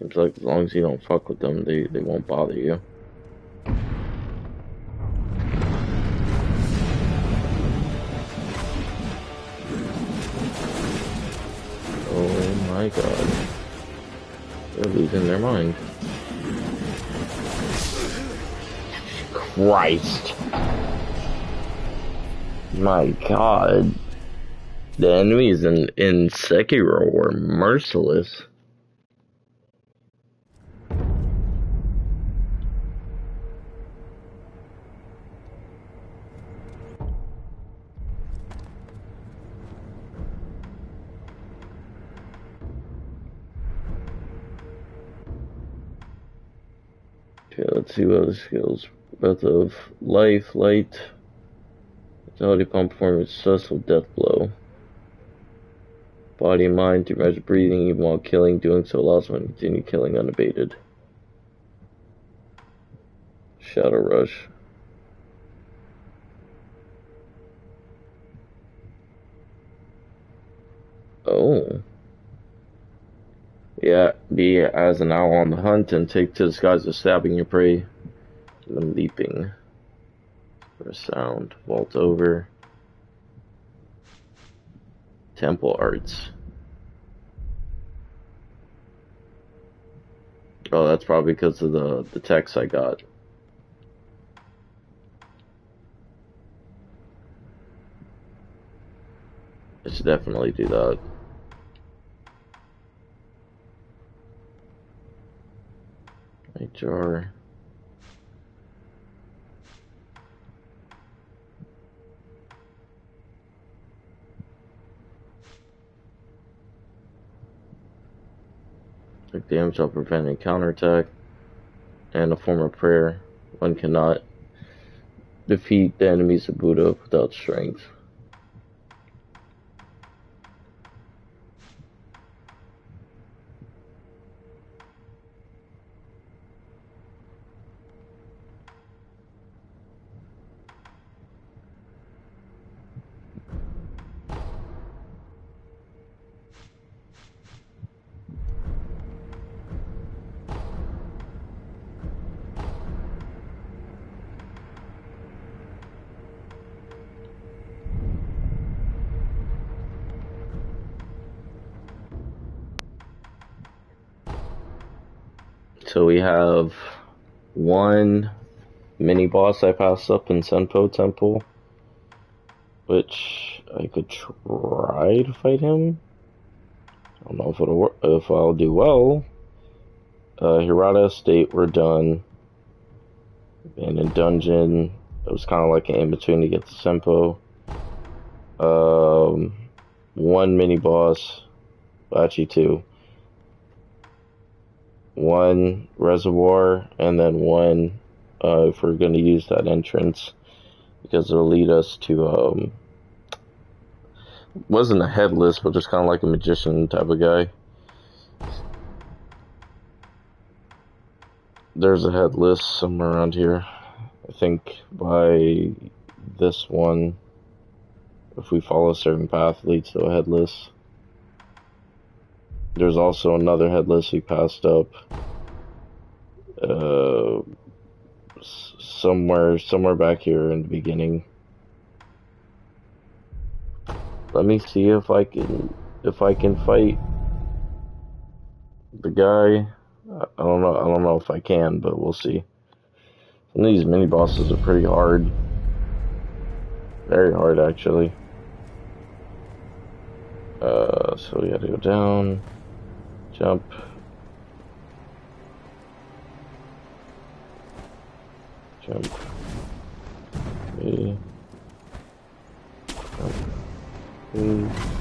Seems like as long as you don't fuck with them, they, they won't bother you. Oh my god. They're losing their mind. Christ. My god. The enemies in, in Sekiro were merciless. See what other skills. Breath of life, light, vitality pump perform a successful death blow. Body and mind to measure breathing even while killing, doing so allows one to continue killing unabated. Shadow Rush. Oh. Yeah, be as an owl on the hunt and take to the skies of stabbing your prey. Then leaping for a sound. Vault over. Temple arts. Oh, that's probably because of the, the text I got. I should definitely do that. HR. Like damage while preventing counterattack and a form of prayer. One cannot defeat the enemies of Buddha without strength. One mini boss I passed up in Senpou Temple, which I could try to fight him. I don't know if it'll work, if I'll do well. Uh, Hirata Estate, we're done. And in Dungeon, it was kind of like an in between to get to Senpou. Um, one mini boss, actually two. One reservoir, and then one uh, if we're going to use that entrance because it'll lead us to um wasn't a headless but just kind of like a magician type of guy. There's a headless somewhere around here. I think by this one if we follow a certain path leads to a headless there's also another headless he passed up uh somewhere somewhere back here in the beginning. Let me see if I can if I can fight the guy. I don't know. I don't know if I can, but we'll see. Some of these mini bosses are pretty hard. Very hard, actually. Uh, so we gotta go down, jump. jump. A. Jump. A.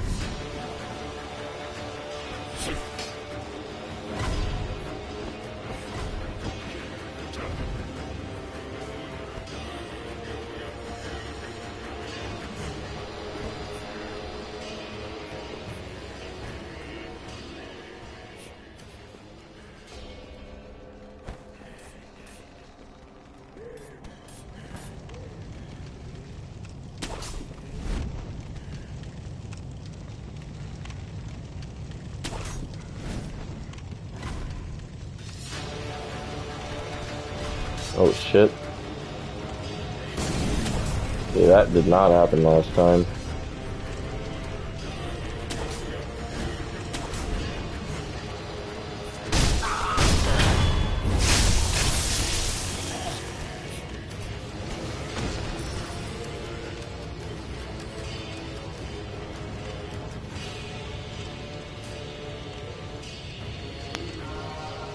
did not happen last time.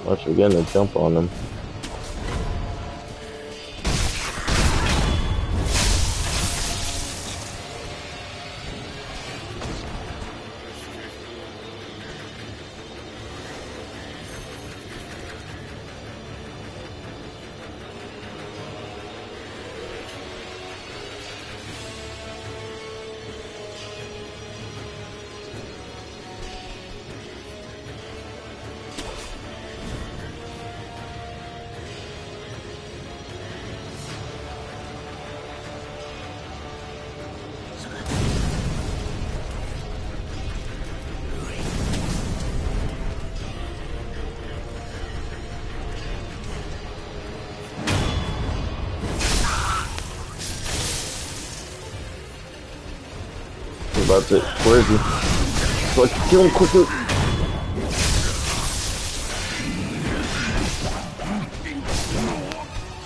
Watch, we're getting a jump on them. That's it. Where is he? Let's kill him quickly.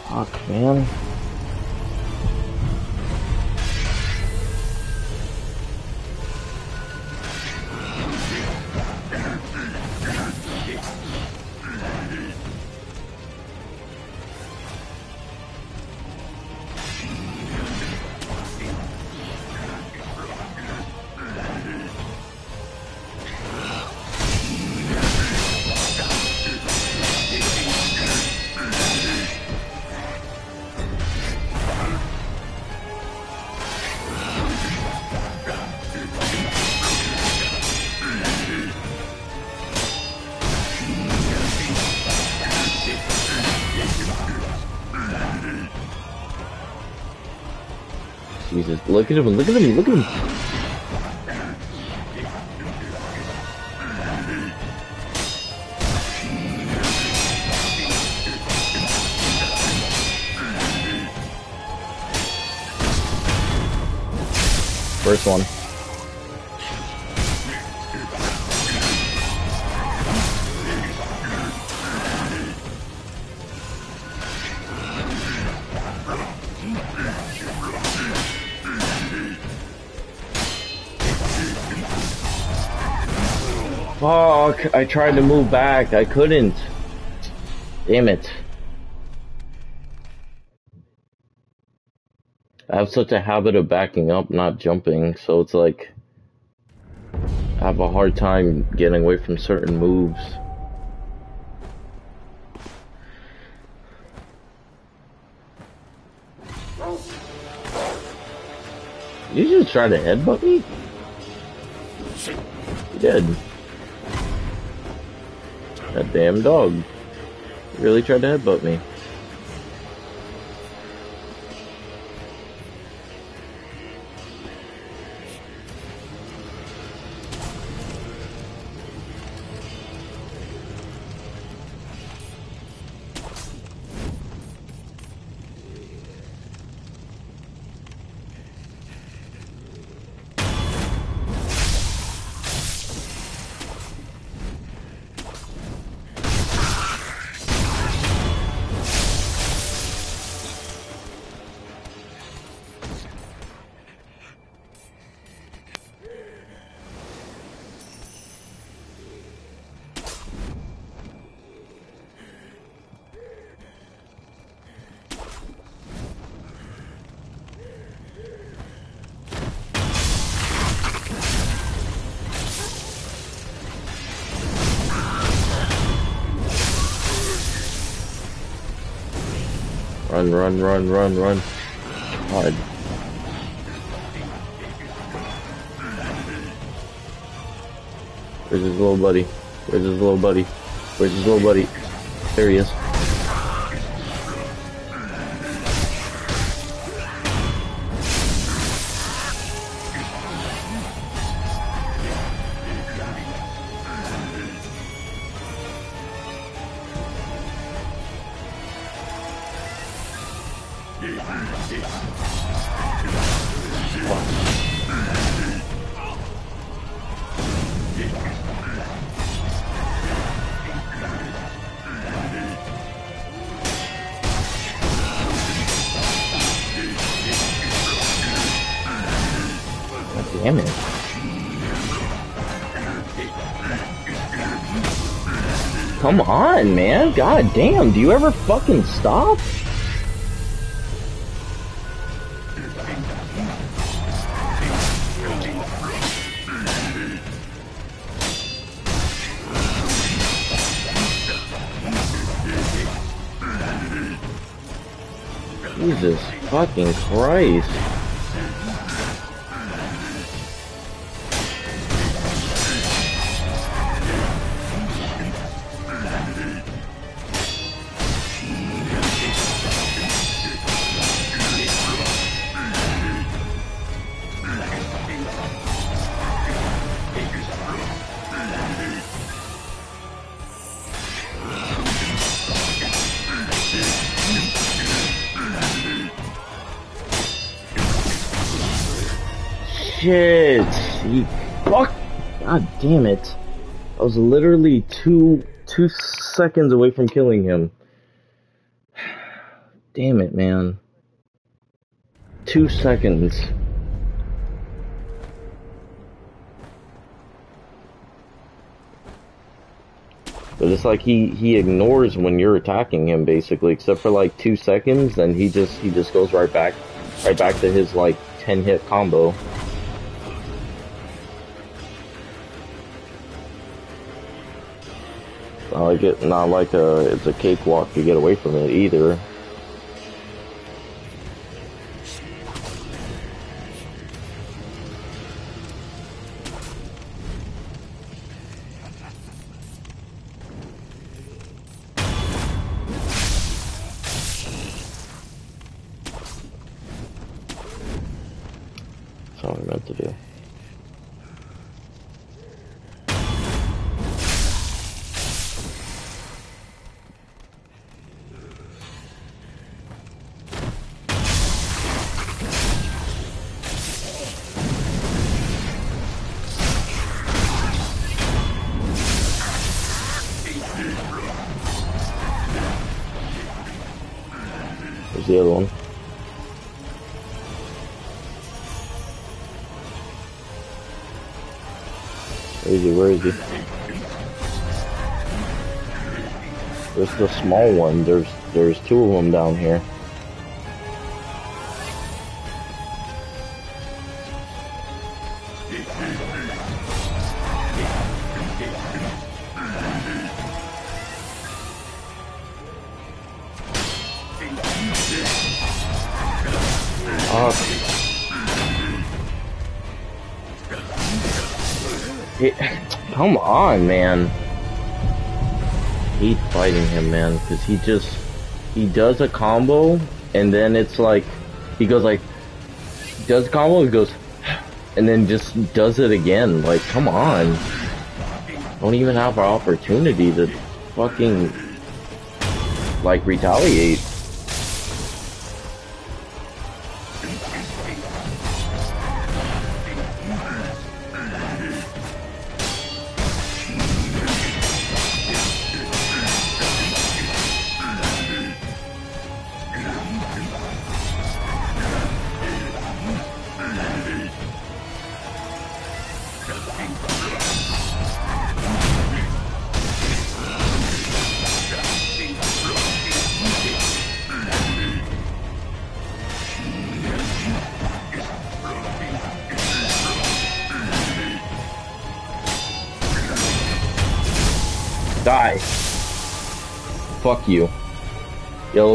Fuck, man. Look at him, look at him, look at him. First one. Fuck, I tried to move back. I couldn't. Damn it. I have such a habit of backing up, not jumping, so it's like I have a hard time getting away from certain moves. You just try to headbutt me? You did. That damn dog. Really tried to headbutt me. Run, run, run, run, run. God. Where's his little buddy? Where's his little buddy? Where's his little buddy? There he is. Come on, man. God damn, do you ever fucking stop? Jesus fucking Christ. Damn it! I was literally two two seconds away from killing him. Damn it, man. Two seconds. But it's like he he ignores when you're attacking him basically, except for like two seconds, then he just he just goes right back right back to his like ten hit combo. Not like it, not like a, it's a cakewalk to get away from it either. where is he? There's the small one. There's there's two of them down here. Come on, man. hate fighting him, man, because he just he does a combo and then it's like he goes like does combo and goes and then just does it again. Like, come on. Don't even have an opportunity to fucking like retaliate.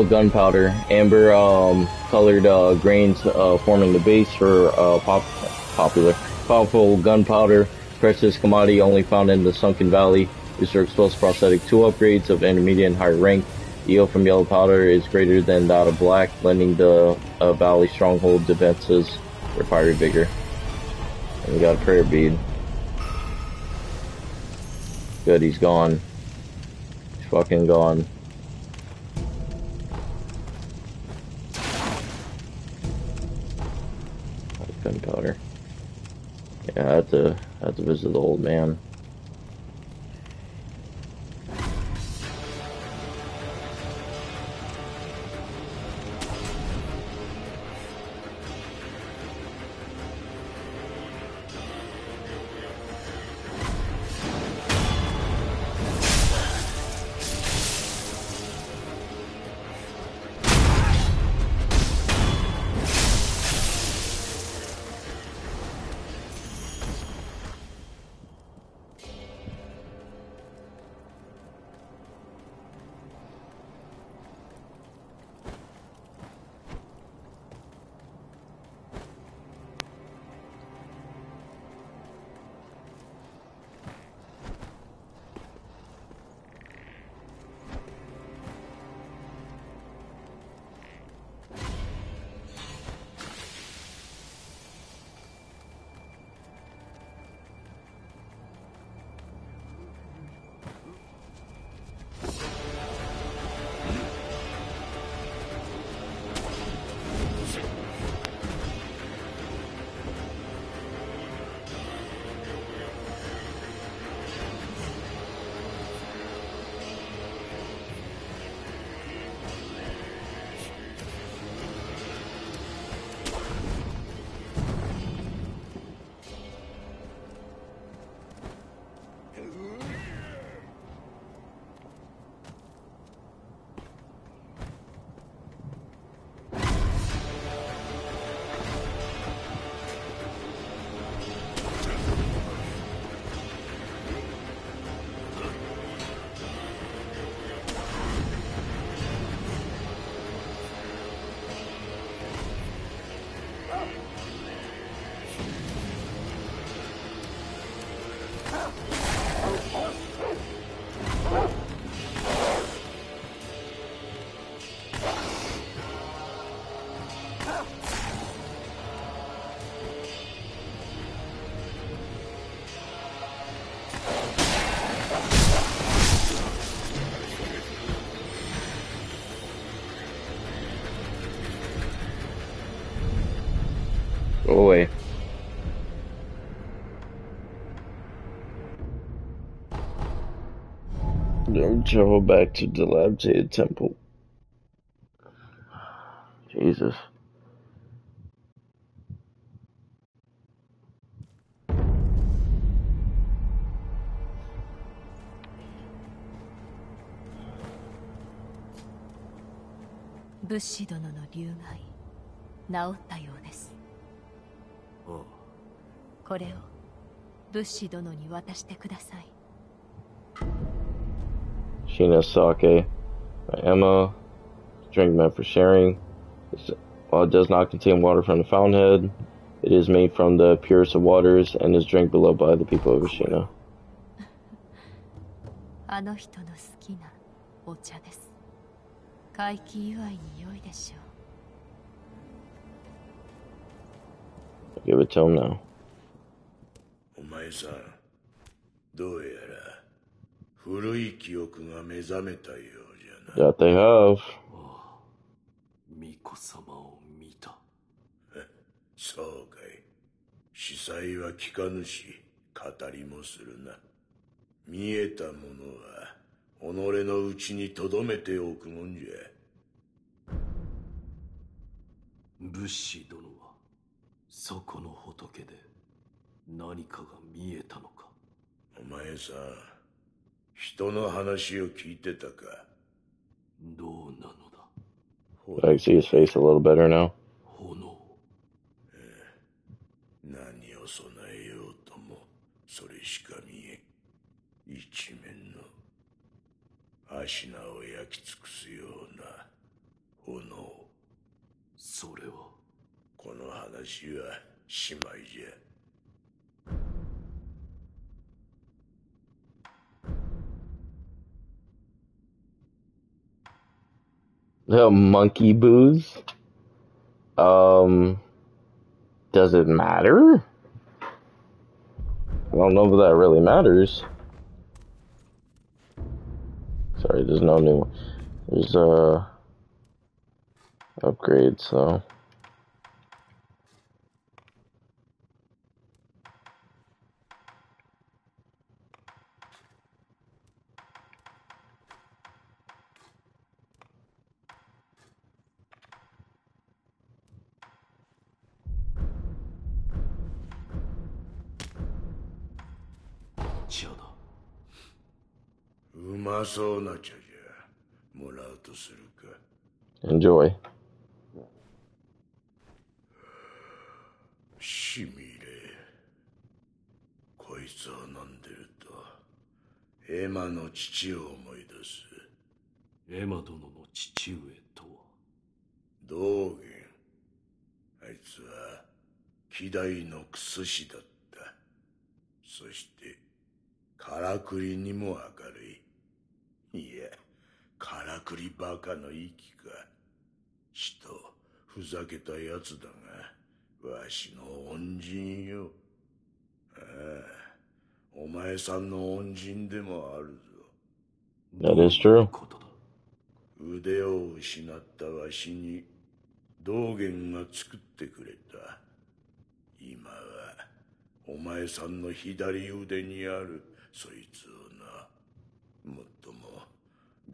Gunpowder. Amber um, colored uh, grains uh, forming the base for uh, pop popular. Powerful gunpowder. Precious commodity only found in the Sunken Valley. Used for explosive prosthetic 2 upgrades of intermediate and higher rank. Yield from yellow powder is greater than that of black, lending the uh, valley stronghold defenses for vigor. And we got a prayer bead. Good, he's gone. He's fucking gone. Gunpowder. Yeah, I have to, I have to visit the old man. Then travel back to the dilapidated temple. Jesus. 物資殿の流害治ったようですああこれを物資殿に渡してください Ashina Sake by Emma. Drink meant for sharing. It's, while it does not contain water from the fountainhead, it is made from the purest of waters and is drank below by the people of Ashina. Give it to him now. 古い記憶が目覚めたようじゃな。That they have. 巫女様を見た。そうかい。司祭は聞かぬし語りもするな。見えたものは己のうちに留めておくもんじゃ。仏師殿はそこの仏で何かが見えたのか。お前さん人の話を聞いてたか。どうなのだ？I see his face a little better now? 炎。何を備えようともそれしか見えん。一面の足名を焼き尽くすような炎。それは。この話はしまいじゃ The monkey booze. Um, does it matter? I don't know if that really matters. Sorry, there's no new. There's uh upgrade, so. うまそうな茶じゃ。もらうとするか。Enjoy. しみれ。こいつを飲んでると。エマの父を思い出す。エマ殿の父上とは。道元。あいつは希代のクス師だった。そしてからくりにも明るいいやからくりバカの息か。ちとふざけたやつだがわしの恩人よ。ああお前さんの恩人でもあるぞ。That is true. 腕を失ったわしに道元が作ってくれた。今はお前さんの左腕にあるそいつをなもっとも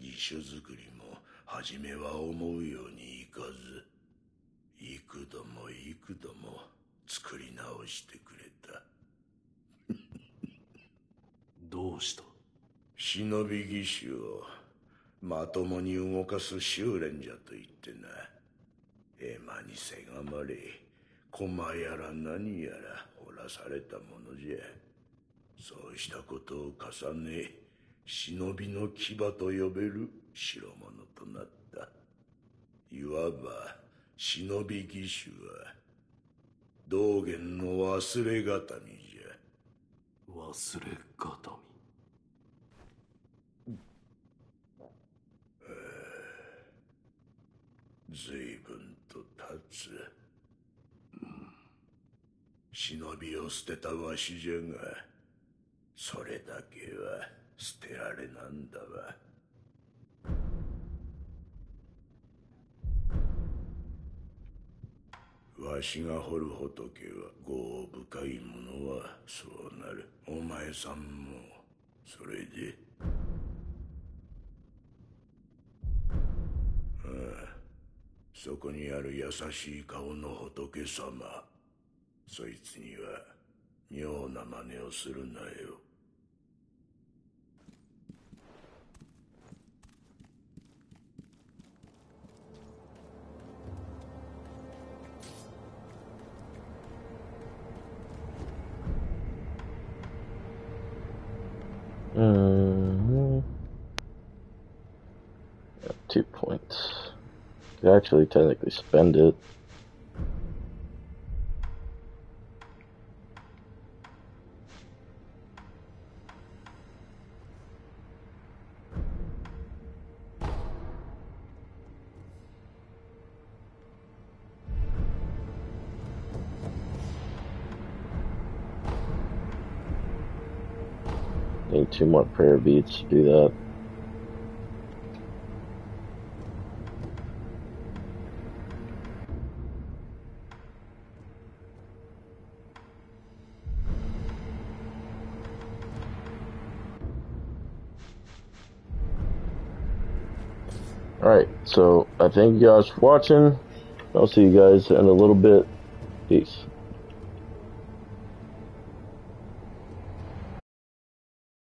義手作りも初めは思うようにいかず幾度も幾度も作り直してくれた。どうした？忍び義手をまともに動かす修練じゃと言ってな。エマにせがまれ駒やら何やら掘らされたものじゃ。そうしたことを重ね忍びの牙と呼べる代物となった。いわば忍び義手は道元の忘れがたみじゃ。忘れがたみ随分と経つ。忍びを捨てたわしじゃがそれだけは捨てられなんだわ。わしが掘る仏は業深いものはそうなる。お前さんもそれで。ああそこにある優しい顔の仏様。そいつには妙な真似をするなよ。Could actually technically spend it. Need two more prayer beads to do that. So I thank you guys for watching. I'll see you guys in a little bit. Peace.